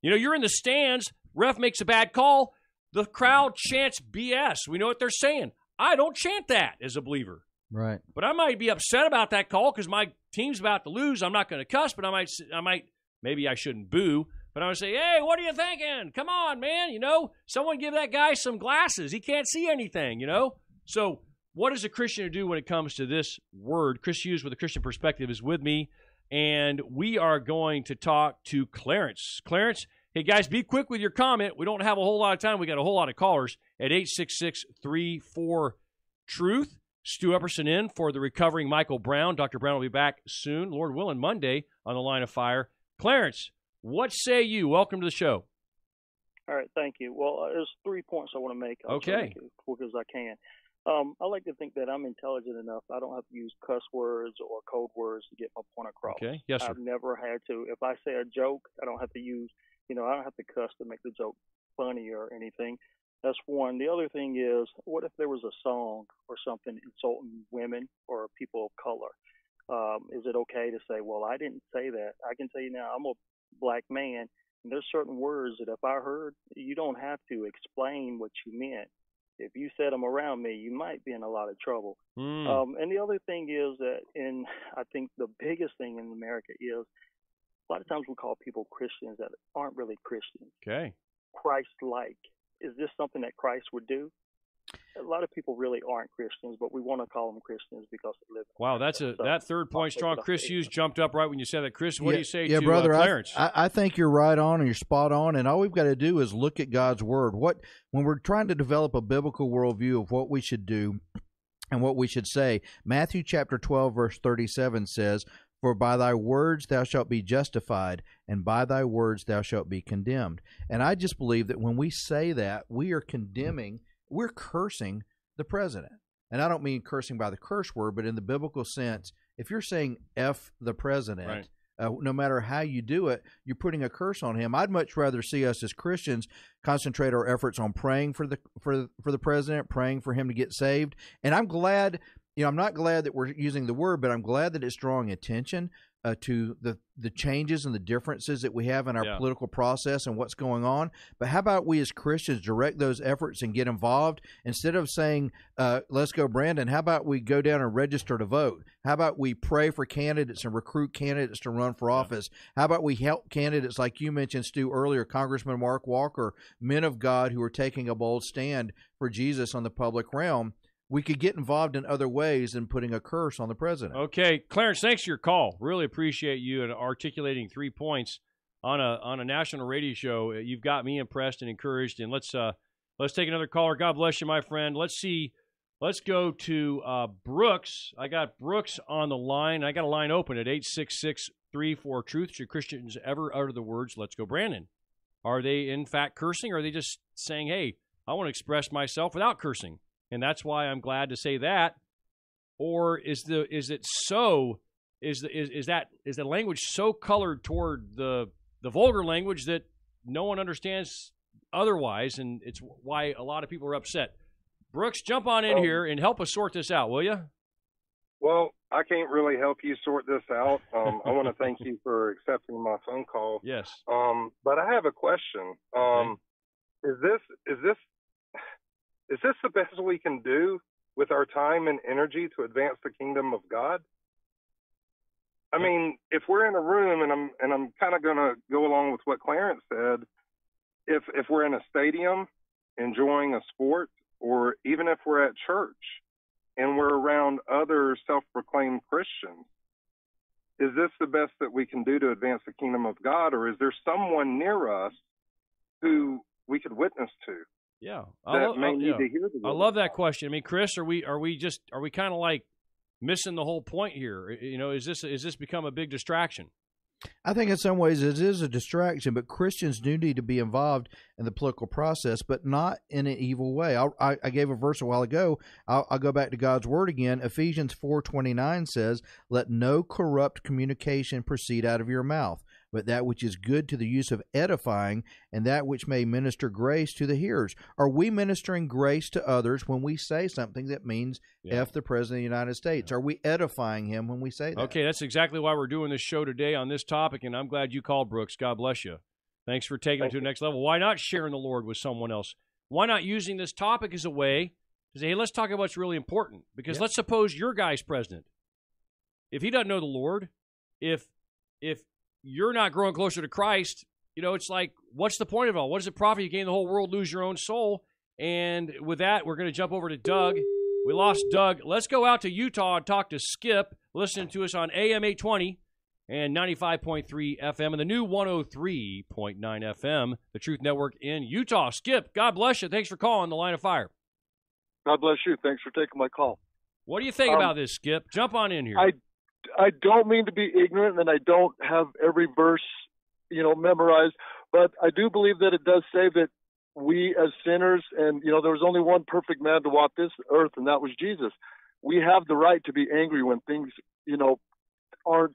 You know, you're in the stands, ref makes a bad call, the crowd chants BS. We know what they're saying. I don't chant that as a believer. right. But I might be upset about that call because my team's about to lose. I'm not going to cuss, but I might, I might, maybe I shouldn't boo, but going to say, hey, what are you thinking? Come on, man. You know, someone give that guy some glasses. He can't see anything, you know? So, what is a Christian to do when it comes to this word? Chris Hughes with a Christian perspective is with me, and we are going to talk to Clarence. Clarence, hey guys, be quick with your comment. We don't have a whole lot of time. We got a whole lot of callers at 866 34 Truth. Stu Epperson in for the recovering Michael Brown. Dr. Brown will be back soon, Lord willing, Monday on the line of fire. Clarence, what say you? Welcome to the show. All right, thank you. Well, uh, there's three points I want to make. I'll Okay. as quick as I can. Um, I like to think that I'm intelligent enough. I don't have to use cuss words or code words to get my point across. Okay. Yes, sir. I've never had to. If I say a joke, I don't have to use, you know, I don't have to cuss to make the joke funny or anything. That's one. The other thing is, what if there was a song or something insulting women or people of color? Um, is it okay to say, well, I didn't say that? I can tell you now, I'm a black man, and there's certain words that if I heard, you don't have to explain what you meant. If you said them around me, you might be in a lot of trouble. Hmm. Um, and the other thing is that, in I think the biggest thing in America is a lot of times we call people Christians that aren't really Christians, Okay. Christ-like. Is this something that Christ would do? A lot of people really aren't Christians, but we want to call them Christians because they live. Wow, that's a that third point strong. Chris Hughes jumped up right when you said that. Chris, what yeah, do you say yeah, to brother, uh, I- Clarence? I, I think you're right on and you're spot on. And all we've got to do is look at God's word. What when we're trying to develop a biblical worldview of what we should do and what we should say, Matthew chapter 12, verse 37 says, For by thy words thou shalt be justified, and by thy words thou shalt be condemned. And I just believe that when we say that, we are condemning, we're cursing the president. And I don't mean cursing by the curse word, but in the biblical sense, if you're saying F the president, Right. uh, no matter how you do it, you're putting a curse on him. I'd much rather see us as Christians concentrate our efforts on praying for the for for the president, praying for him to get saved. And I'm glad, you know, I'm not glad that we're using the word, but I'm glad that it's drawing attention uh, to the the changes and the differences that we have in our Yeah. political process and what's going on. But how about we as Christians direct those efforts and get involved instead of saying, uh, "Let's go, Brandon." How about we go down and register to vote? How about we pray for candidates and recruit candidates to run for office? How about we help candidates like you mentioned, Stu earlier, Congressman Mark Walker, men of God who are taking a bold stand for Jesus on the public realm? We could get involved in other ways than putting a curse on the president. Okay, Clarence, thanks for your call. Really appreciate you and articulating three points on a on a national radio show. You've got me impressed and encouraged. And let's uh, let's take another caller. God bless you, my friend. Let's see. Let's go to uh, Brooks. I got Brooks on the line. I got a line open at 866 34 Truth. Should Christians ever utter the words, let's go, Brandon? Are they, in fact, cursing? Or are they just saying, hey, I want to express myself without cursing? And that's why I'm glad to say that. Or is the is it so is the is, is that is the language so colored toward the the vulgar language that no one understands otherwise and it's why a lot of people are upset. Brooks, jump on in Well- here and help us sort this out, will you? Well, I can't really help you sort this out. Um, I want to thank you for accepting my phone call. Yes. Um, but I have a question. Um, Is this is this is this the best we can do with our time and energy to advance the kingdom of God? I mean, if we're in a room and I'm and I'm kind of going to go along with what Clarence said, if if we're in a stadium enjoying a sport or even if we're at church and we're around other self-proclaimed Christians, is this the best that we can do to advance the kingdom of God or is there someone near us who we could witness to? Yeah, that lo- may I- need yeah. to hear the I love that question. I mean, Chris, are we are we just are we kind of like missing the whole point here? You know, is this is this become a big distraction? I think in some ways it is a distraction, but Christians do need to be involved in the political process, but not in an evil way. I'll, I, I gave a verse a while ago. I'll, I'll go back to God's word again. Ephesians four twenty nine says, "Let no corrupt communication proceed out of your mouth, but that which is good to the use of edifying, and that which may minister grace to the hearers." Are we ministering grace to others when we say something that means "f the President of the United States"? Are we edifying him when we say that? Okay, that's exactly why we're doing this show today on this topic, and I'm glad you called, Brooks. God bless you. Thanks for taking it to the next level. Why not sharing the Lord with someone else? Why not using this topic as a way to say, hey, let's talk about what's really important? Because Yeah. let's suppose your guy's president. If he doesn't know the Lord, if if you're not growing closer to Christ, you know, it's like, what's the point of it all? What does it profit you gain the whole world, lose your own soul? And with that, we're going to jump over to Doug. We lost Doug. Let's go out to Utah and talk to Skip, listening to us on AM 820 and 95.3 FM and the new 103.9 FM, the Truth Network in Utah. Skip, God bless you. Thanks for calling the line of fire. God bless you. Thanks for taking my call. What do you think Um, about this, Skip? Jump on in here. I I don't mean to be ignorant, and I don't have every verse, you know, memorized, but I do believe that it does say that we as sinners, and you know, there was only one perfect man to walk this earth, and that was Jesus. We have the right to be angry when things, you know, aren't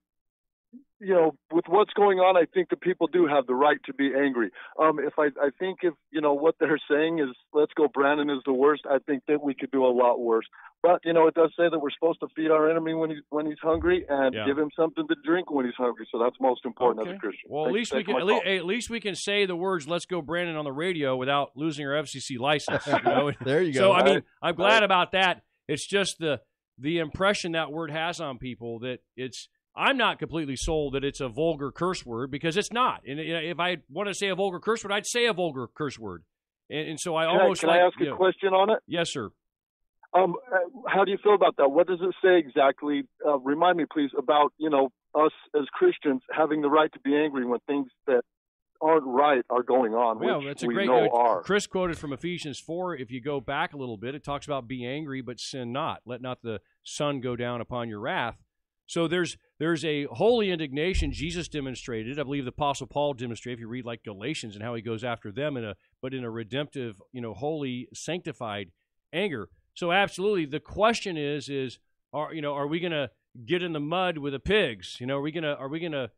you know, with what's going on, I think that people do have the right to be angry. Um, if I, I think if you know what they're saying is, let's go, Brandon is the worst. I think that we could do a lot worse. But you know, it does say that we're supposed to feed our enemy when he's when he's hungry and Yeah. give him something to drink when he's hungry. So that's most important as a Christian. Well, at Thanks least for we can at my least, at least we can say the words "Let's go, Brandon" on the radio without losing our FCC license. You know? There you go. So go. I mean, Right. I'm glad Right. about that. It's just the the impression that word has on people that it's. I'm not completely sold that it's a vulgar curse word because it's not. And if I want to say a vulgar curse word, I'd say a vulgar curse word. And, and so I Can I- almost can like I ask a know- question on it? Yes, sir. Um, uh, how do you feel about that? What does it say exactly? Uh, remind me, please, about you know us as Christians having the right to be angry when things that aren't right are going on, Well, that's a great. know uh. Chris quoted from Ephesians four. If you go back a little bit, it talks about be angry, but sin not. Let not the sun go down upon your wrath. So there's there's a holy indignation Jesus demonstrated. I believe the Apostle Paul demonstrated. If you read like Galatians and how he goes after them in a but in a redemptive, you know, holy, sanctified anger. So absolutely, the question is is are you know are we going to get in the mud with the pigs? You know, are we gonna are we gonna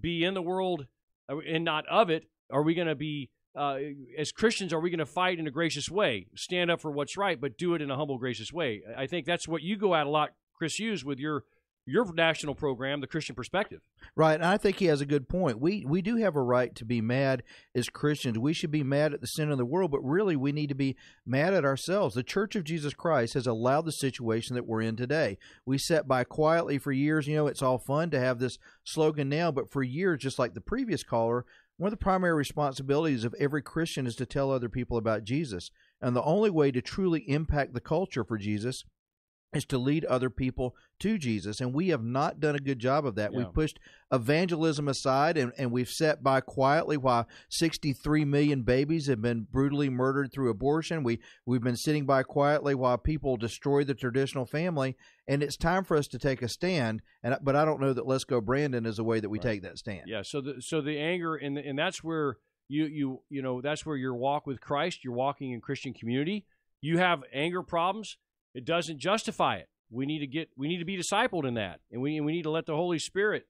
be in the world and not of it? Are we going to be uh, as Christians? Are we going to fight in a gracious way, stand up for what's right, but do it in a humble, gracious way? I think that's what you go at a lot, Chris Hughes, with your your national program, the Christian Perspective. Right, and I think he has a good point. We we do have a right to be mad as Christians. We should be mad at the sin of the world, but really we need to be mad at ourselves. The Church of Jesus Christ has allowed the situation that we're in today. We sat by quietly for years. You know, it's all fun to have this slogan now, but for years, just like the previous caller, one of the primary responsibilities of every Christian is to tell other people about Jesus. And the only way to truly impact the culture for Jesus is to lead other people to Jesus. And we have not done a good job of that. Yeah. We've pushed evangelism aside and, and we've sat by quietly while 63 million babies have been brutally murdered through abortion. We, we've been sitting by quietly while people destroy the traditional family. And it's time for us to take a stand. And But I don't know that Let's Go Brandon is a way that we take that stand. Yeah. So the so the anger and and that's where you you you know that's where your walk with Christ, you're walking in Christian community. You have anger problems. It doesn't justify it. We need to get we need to be discipled in that, and we and we need to let the Holy Spirit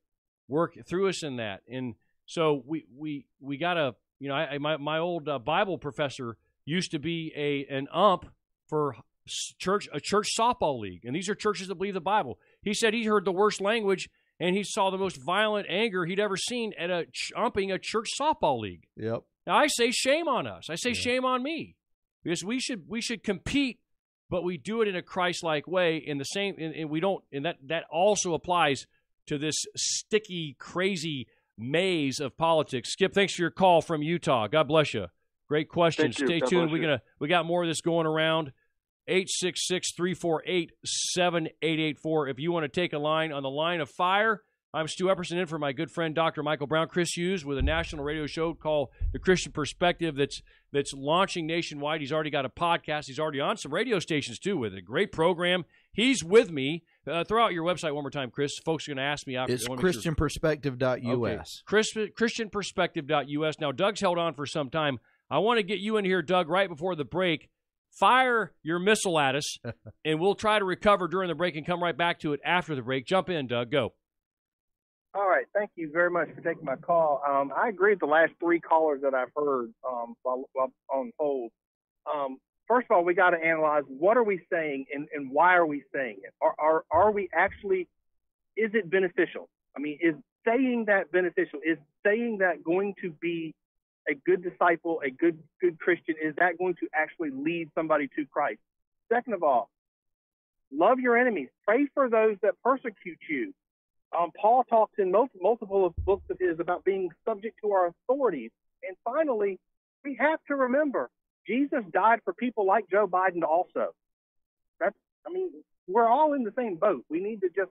work through us in that. And so we we we gotta you know I, I my my old uh, Bible professor used to be a an ump for church a church softball league, and these are churches that believe the Bible. He said he heard the worst language and he saw the most violent anger he'd ever seen at a ch- umping a church softball league. Yep. Now I say shame on us. I say shame on me because we should we should compete, but we do it in a Christ-like way. In the same, and, and we don't, and that that also applies to this sticky, crazy maze of politics. Skip, thanks for your call from Utah. God bless you. Great question. Stay God tuned. We're gonna we got more of this going around. 866-348-7884. If you want to take a line on the line of fire, I'm Stu Epperson in for my good friend Dr. Michael Brown, Chris Hughes, with a national radio show called The Christian Perspective that's that's launching nationwide. He's already got a podcast. He's already on some radio stations too with it. A great program. He's with me. Uh, throw out your website one more time, Chris. Folks are going to ask me after. It's I wanna sure- ChristianPerspective.us. Okay. Chris, ChristianPerspective.us. Now, Doug's held on for some time. I want to get you in here, Doug, right before the break. Fire your missile at us, and we'll try to recover during the break and come right back to it after the break. Jump in, Doug. Go. All right. Thank you very much for taking my call. Um, I agree with the last three callers that I've heard um, while, while on hold. Um, first of all, we got to analyze what are we saying and, and why are we saying it? Are, are are we actually? Is it beneficial? I mean, is saying that beneficial? Is saying that going to be a good disciple, a good good Christian? Is that going to actually lead somebody to Christ? Second of all, love your enemies. Pray for those that persecute you. Um, Paul talks in most, multiple of books of his about being subject to our authorities. And finally, we have to remember Jesus died for people like Joe Biden also. That's, I mean, we're all in the same boat. We need to just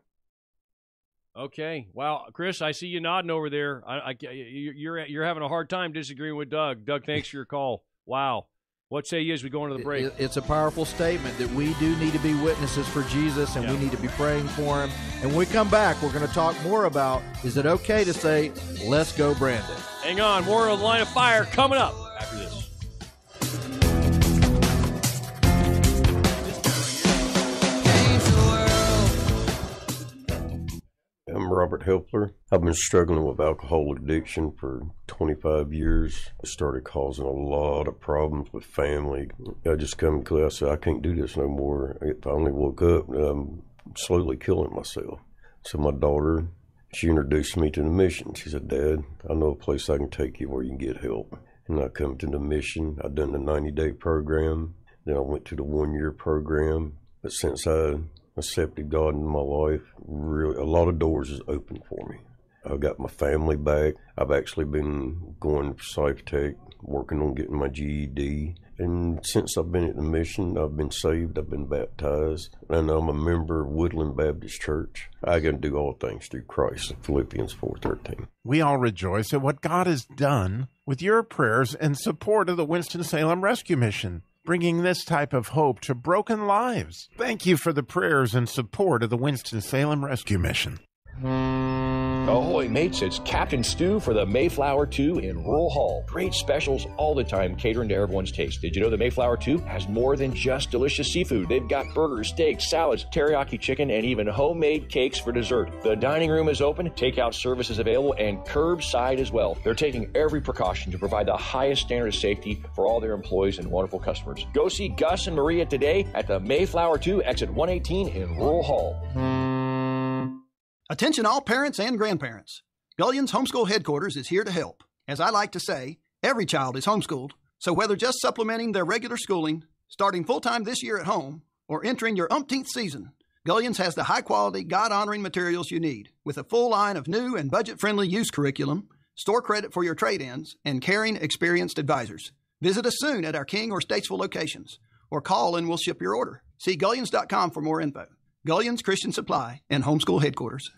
Okay. Wow, Chris, I see you nodding over there. I, I, you're you're having a hard time disagreeing with Doug. Doug, thanks for your call. Wow. What say you as we go into the break? It's a powerful statement that we do need to be witnesses for Jesus and we need to be praying for him. And when we come back, we're going to talk more about is it okay to say, let's go, Brandon? Hang on, more of the line of fire coming up Robert Helpler. I've been struggling with alcohol addiction for 25 years. It started causing a lot of problems with family. I just come clear. I said, I can't do this no more. I finally woke up I'm slowly killing myself. So my daughter, she introduced me to the mission. She said, Dad, I know a place I can take you where you can get help. And I come to the mission. I done the 90 day program. Then I went to the one year program. But since I accepted God in my life, really a lot of doors is open for me. I've got my family back. I've actually been going for Psych working on getting my GED. And since I've been at the mission, I've been saved, I've been baptized, and I'm a member of Woodland Baptist Church. I can do all things through Christ, Philippians 4.13. We all rejoice at what God has done with your prayers and support of the Winston-Salem Rescue Mission, bringing this type of hope to broken lives. Thank you for the prayers and support of the Winston-Salem Rescue Mission. Ahoy, mates, it's Captain Stew for the Mayflower 2 in Rural Hall. Great specials all the time, catering to everyone's taste. Did you know the Mayflower 2 has more than just delicious seafood? They've got burgers, steaks, salads, teriyaki chicken, and even homemade cakes for dessert. The dining room is open, takeout service is available, and curbside as well. They're taking every precaution to provide the highest standard of safety for all their employees and wonderful customers. Go see Gus and Maria today at the Mayflower 2, exit 118 in Rural Hall. Attention all parents and grandparents. Gullion's Homeschool Headquarters is here to help. As I like to say, every child is homeschooled, so whether just supplementing their regular schooling, starting full time this year at home, or entering your umpteenth season, Gullion's has the high quality, God honoring materials you need, with a full line of new and budget friendly use curriculum, store credit for your trade ins, and caring, experienced advisors. Visit us soon at our King or Statesville locations, or call and we'll ship your order. See Gullions.com for more info. Gullions Christian Supply, and Homeschool Headquarters.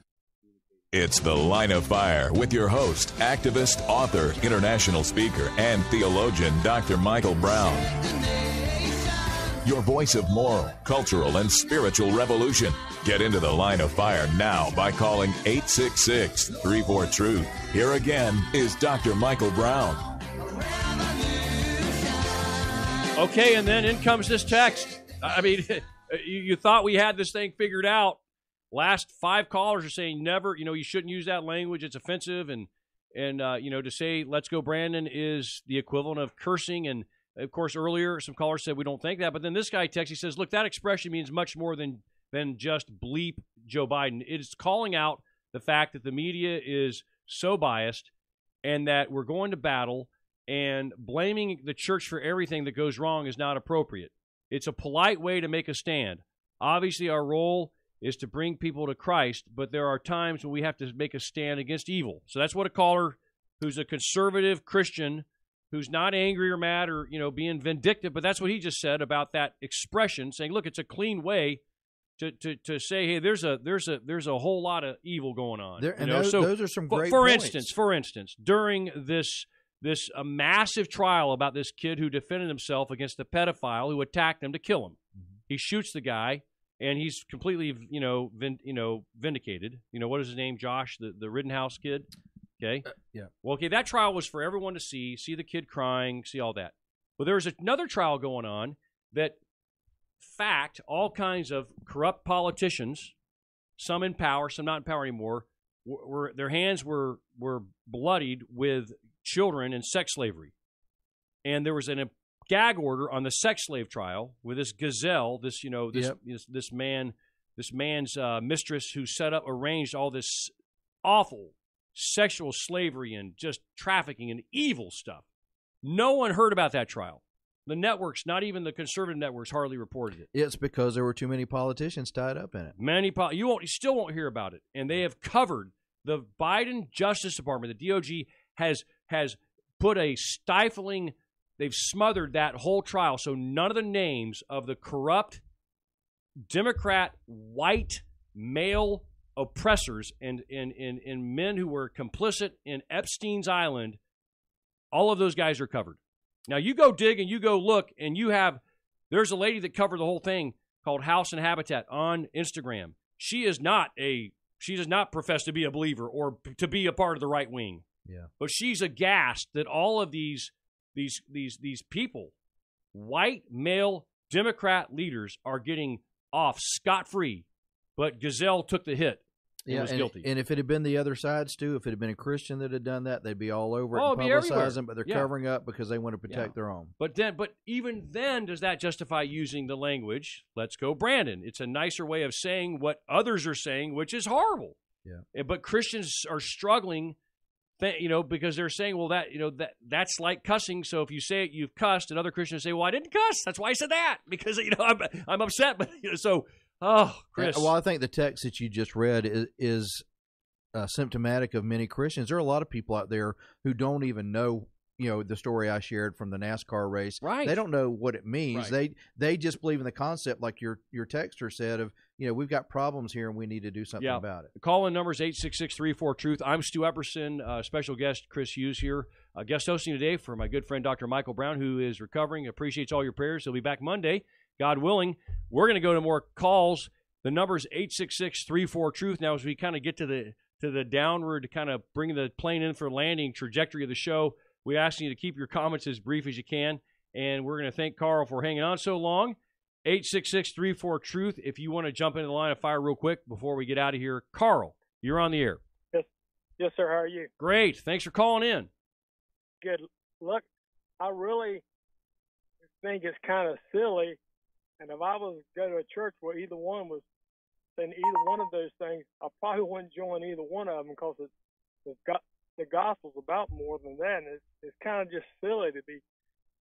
It's The Line of Fire with your host, activist, author, international speaker, and theologian, Dr. Michael Brown. Your voice of moral, cultural, and spiritual revolution. Get into The Line of Fire now by calling 866 34 Truth. Here again is Dr. Michael Brown. Okay, and then in comes this text. I mean, you, you thought we had this thing figured out. Last five callers are saying never. You know, you shouldn't use that language. It's offensive, and and uh, you know to say "Let's go, Brandon" is the equivalent of cursing. And of course, earlier some callers said we don't think that, but then this guy texts. He says, "Look, that expression means much more than than just bleep Joe Biden. It is calling out the fact that the media is so biased, and that we're going to battle." And blaming the church for everything that goes wrong is not appropriate. It's a polite way to make a stand. Obviously, our role is to bring people to Christ, but there are times when we have to make a stand against evil. So that's what a caller who's a conservative Christian who's not angry or mad or you know being vindictive, but that's what he just said about that expression, saying, "Look, it's a clean way to to, to say, hey, there's a there's a there's a whole lot of evil going on." There, and those, so those are some for, great for points. instance, for instance, during this this a massive trial about this kid who defended himself against the pedophile who attacked him to kill him. Mm-hmm. He shoots the guy, and he's completely, you know, vin, you know, vindicated. You know, what is his name? Josh, the the Rittenhouse kid. Okay. Uh, yeah. Well, okay, that trial was for everyone to see, see the kid crying, see all that. Well, there's another trial going on that fact all kinds of corrupt politicians, some in power, some not in power anymore, were, were their hands were were bloodied with children and sex slavery. And there was an, gag order on the sex slave trial with this gazelle, this you know this Yep. this, this man, this man's uh, mistress who set up arranged all this awful sexual slavery and just trafficking and evil stuff. No one heard about that trial. The networks, not even the conservative networks, hardly reported it. It's because there were too many politicians tied up in it. Many po- you won't, you still won't hear about it, and they have covered the Biden Justice Department. The DOJ has has put a stifling. They've smothered that whole trial, so none of the names of the corrupt Democrat white male oppressors and and, and and men who were complicit in Epstein's Island, all of those guys are covered. Now you go dig and you go look and you have there's a lady that covered the whole thing called House and Habitat on Instagram. She is not a she does not profess to be a believer or to be a part of the right wing. Yeah. But she's aghast that all of these these these these people, white male Democrat leaders, are getting off scot free. But Gazelle took the hit and Yeah, was and, guilty. and if it had been the other side, Stu, if it had been a Christian that had done that, they'd be all over it Oh, and be everywhere. publicizing, but they're Yeah. covering up because they want to protect Yeah. their own. But then, but even then, does that justify using the language? Let's go, Brandon. It's a nicer way of saying what others are saying, which is horrible. Yeah. Eh, But Christians are struggling, th- you know, because they're saying, well, that you know that that's like cussing. So if you say it, you've cussed, and other Christians say, well, I didn't cuss. That's why I said that because you know I'm I'm upset. But you know, so oh, Chris. Uh, Well, I think the text that you just read is, is uh, symptomatic of many Christians. There are a lot of people out there who don't even know, you know, the story I shared from the NASCAR race. Right. They don't know what it means. Right. They they just believe in the concept, like your your texter said, of you know we've got problems here and we need to do something Yeah. about it. Call in number is 866 Truth. I'm Stu Epperson, uh, special guest Chris Hughes here. Uh, guest hosting today for my good friend Dr. Michael Brown, who is recovering. Appreciates all your prayers. He'll be back Monday, God willing. We're going to go to more calls. The number is 866 Truth. Now, as we kind of get to the to the downward, to kind of bring the plane in for landing trajectory of the show, we ask you to keep your comments as brief as you can. And we're going to thank Carl for hanging on so long. 866 Truth. If you want to jump into the line of fire real quick before we get out of here, Carl, you're on the air. Yes, yes, sir. How are you? Great. Thanks for calling in. Good. Look, I really think it's kind of silly, and if I was to go to a church where either one was saying either one of those things, I probably wouldn't join either one of them because it's, it's got the gospel's about more than that. And it's it's kind of just silly to be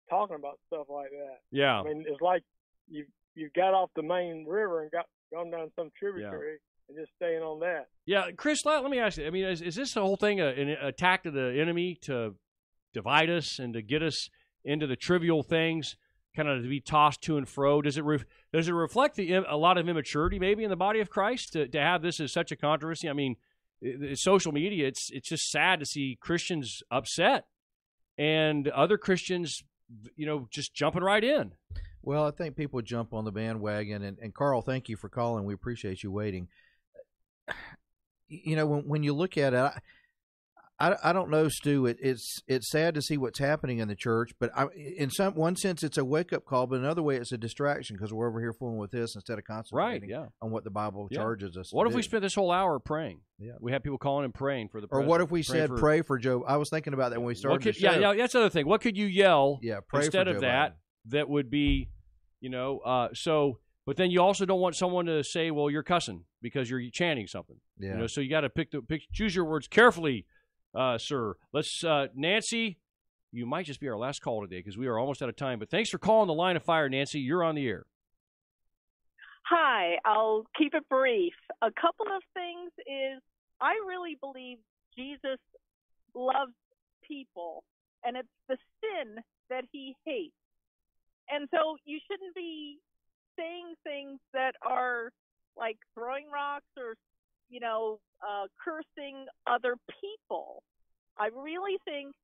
talking about stuff like that. Yeah. I mean, it's like you you got off the main river and got gone down some tributary and just staying on that. Yeah, Chris, let, let me ask you. I mean, is, is this the whole thing a, an attack of the enemy to divide us and to get us into the trivial things? kind of to be tossed to and fro? Does it re- does it reflect the a lot of immaturity maybe in the body of Christ to, to have this as such a controversy? I mean, social media it's it's just sad to see Christians upset and other Christians, you know, just jumping right in. Well, I think people jump on the bandwagon, and, and Carl, thank you for calling. We appreciate you waiting. You know, when when you look at it, I, I, I don't know, Stu. It, it's it's sad to see what's happening in the church, but I, in some one sense, it's a wake up call, but another way, it's a distraction because we're over here fooling with this instead of concentrating right, yeah. on what the Bible Yeah. charges us. What if we spent this whole hour praying? Yeah. We had people calling and praying for the Or what if we said for- pray for Joe? I was thinking about that when we started could, yeah, yeah, that's the other thing. What could you yell Yeah, instead Joe of that? That would be, you know, uh, so. But then you also don't want someone to say, "Well, you're cussing because you're chanting something." Yeah. You know, so you got to pick the pick, choose your words carefully, uh, sir. Let's, uh, Nancy. You might just be our last call today because we are almost out of time. But thanks for calling the line of fire, Nancy. You're on the air. Hi, I'll keep it brief. A couple of things is I really believe Jesus loves people and it's the sin that he hates. And so you shouldn't be saying things that are like throwing rocks or you know, uh cursing other people. I really think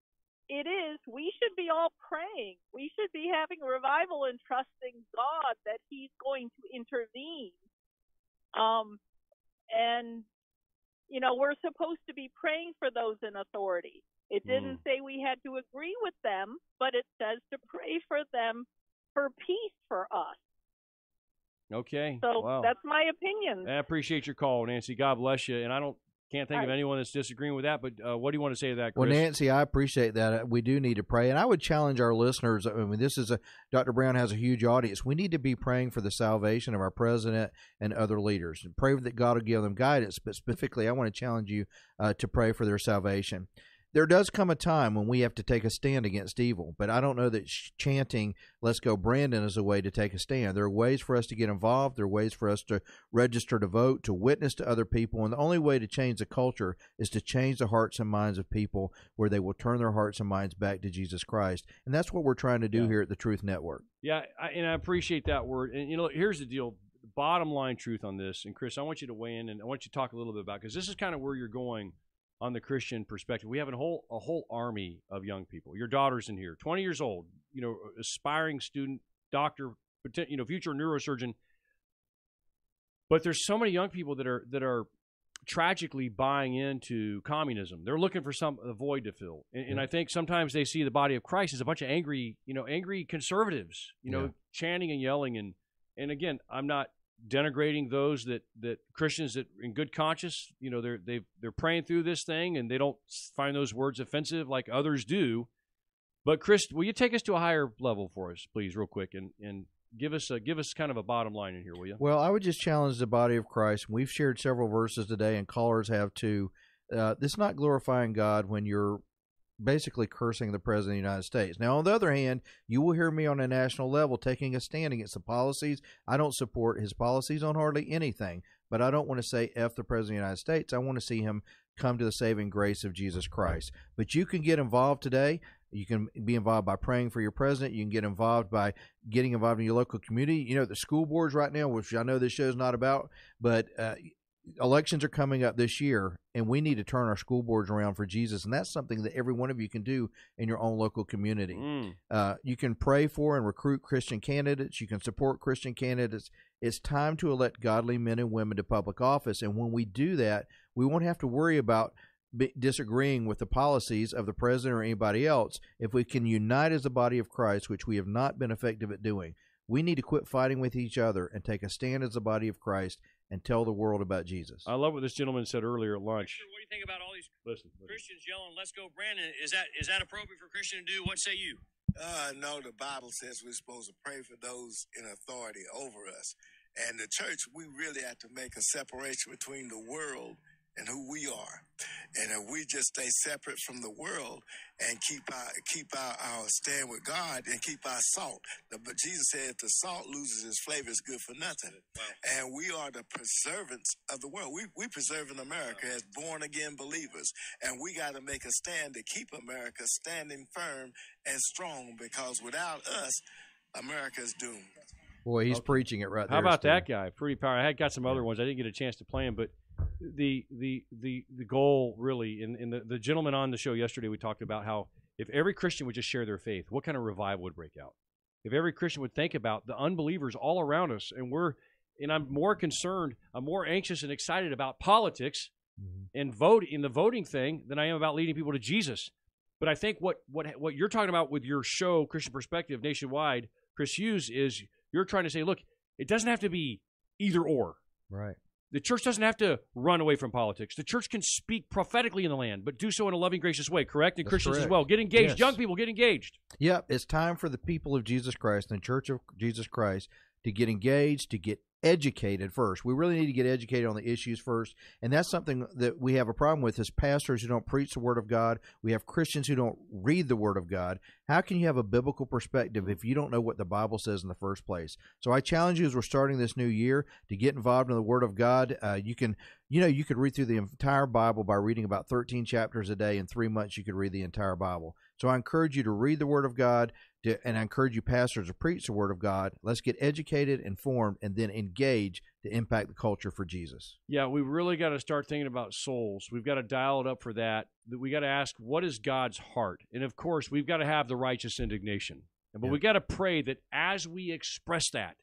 it is we should be all praying. We should be having revival and trusting god that he's going to intervene. Um and you know we're supposed to be praying for those in authority. It didn't say we had to agree with them but it says to pray for them for peace for us Okay. so wow. that's my opinion I appreciate your call, Nancy. God bless you. And I don't can't think of anyone that's disagreeing with that. But uh, what do you want to say to that, Well, Nancy, I appreciate that. Uh, We do need to pray, and I would challenge our listeners. I mean, this is a Dr. Brown has a huge audience. We need to be praying for the salvation of our president and other leaders, and pray that God will give them guidance. But specifically, I want to challenge you uh, to pray for their salvation. There does come a time when we have to take a stand against evil, but I don't know that sh- chanting "Let's go, Brandon" is a way to take a stand. There are ways for us to get involved. There are ways for us to register to vote, to witness to other people, and the only way to change the culture is to change the hearts and minds of people where they will turn their hearts and minds back to Jesus Christ. And that's what we're trying to do here at the Truth Network. Yeah, I, and I appreciate that word. And you know, here's the deal: the bottom line truth on this. And Chris, I want you to weigh in, and I want you to talk a little bit about because this is kind of where you're going on the Christian perspective. We have a whole a whole army of young people. Your daughter's in here, 20 years old. You know, aspiring student, doctor, you know, future neurosurgeon. But there's so many young people that are that are tragically buying into communism. They're looking for some a void to fill, and, and I think sometimes they see the body of Christ as a bunch of angry, you know, angry conservatives, you know, Yeah. chanting and yelling and and again, I'm not denigrating those that that Christians that in good conscience, you know, they're they they're praying through this thing and they don't find those words offensive like others do. But Chris, will you take us to a higher level for us, please, real quick, and and give us a give us kind of a bottom line in here, will you? Well, I would just challenge the body of Christ. We've shared several verses today, and callers have too. Uh, it's not glorifying God when you're basically cursing the president of the United States. Now, on the other hand, you will hear me on a national level taking a stand against the policies. I don't support his policies on hardly anything, but I don't want to say F the president of the United States. I want to see him come to the saving grace of Jesus Christ. But you can get involved today. You can be involved by praying for your president. You can get involved by getting involved in your local community. You know, the school boards right now, which I know this show is not about, but uh, elections are coming up this year, and we need to turn our school boards around for Jesus. And that's something that every one of you can do in your own local community. Mm. Uh, you can pray for and recruit Christian candidates. You can support Christian candidates. It's time to elect godly men and women to public office. And when we do that, we won't have to worry about disagreeing with the policies of the president or anybody else if we can unite as a body of Christ, which we have not been effective at doing. We need to quit fighting with each other and take a stand as a body of Christ and tell the world about Jesus. I love what this gentleman said earlier at lunch. What do you think about all these Listen, Christians yelling, "Let's go, Brandon"? Is that is that appropriate for a Christian to do? What say you? Uh, no, the Bible says we're supposed to pray for those in authority over us. And the church, we really have to make a separation between the world and who we are. And if we just stay separate from the world and keep our keep our, our stand with God and keep our salt. The- But Jesus said if the salt loses its flavor, it's good for nothing. And we are the preservants of the world. We we preserving America as born again believers. And we got to make a stand to keep America standing firm and strong because without us, America's doomed. Boy, he's preaching it right How there. about Steve. that guy? Pretty powerful. I had got some other ones. I didn't get a chance to play them, but the the the the goal really, in, in the the gentleman on the show yesterday, we talked about how if every Christian would just share their faith, what kind of revival would break out? If every Christian would think about the unbelievers all around us, and we're and I'm more concerned, I'm more anxious and excited about politics mm-hmm. and vote in the voting thing than I am about leading people to Jesus. But I think what what what you're talking about with your show, Christian Perspective Nationwide, Chris Hughes, is you're trying to say, look, it doesn't have to be either or. Right. The church doesn't have to run away from politics. The church can speak prophetically in the land, but do so in a loving, gracious way, correct? And That's Christians as well. Get engaged. Yes. Young people, get engaged. Yep, it's time for the people of Jesus Christ and the Church of Jesus Christ to get engaged, to get educated first. We really need to get educated on the issues first, and that's something that we have a problem with as pastors who don't preach the Word of God. We have Christians who don't read the Word of God. How can you have a biblical perspective if you don't know what the Bible says in the first place? So I challenge you as we're starting this new year to get involved in the Word of God. Uh, you can, you know, you could read through the entire Bible by reading about 13 chapters a day. In three months, you could read the entire Bible. So I encourage you to read the Word of God, to, and I encourage you pastors to preach the Word of God. Let's get educated, informed, and then engage to impact the culture for Jesus. Yeah, we really got to start thinking about souls. We've got to dial it up for that. That We got to ask, what is God's heart? And of course, we've got to have the righteous indignation. But we got to pray that as we express that,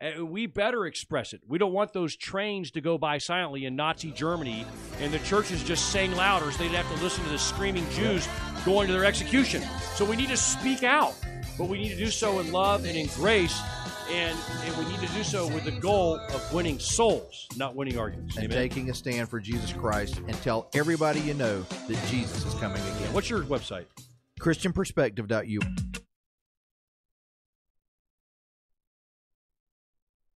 eh, we better express it. We don't want those trains to go by silently in Nazi Germany and the churches just saying louder so they'd have to listen to the screaming Jews going to their execution. So we need to speak out, but we need to do so in love and in grace, and, and we need to do so with the goal of winning souls, not winning arguments. And Amen. taking a stand for Jesus Christ and tell everybody you know that Jesus is coming again. What's your website? ChristianPerspective.u.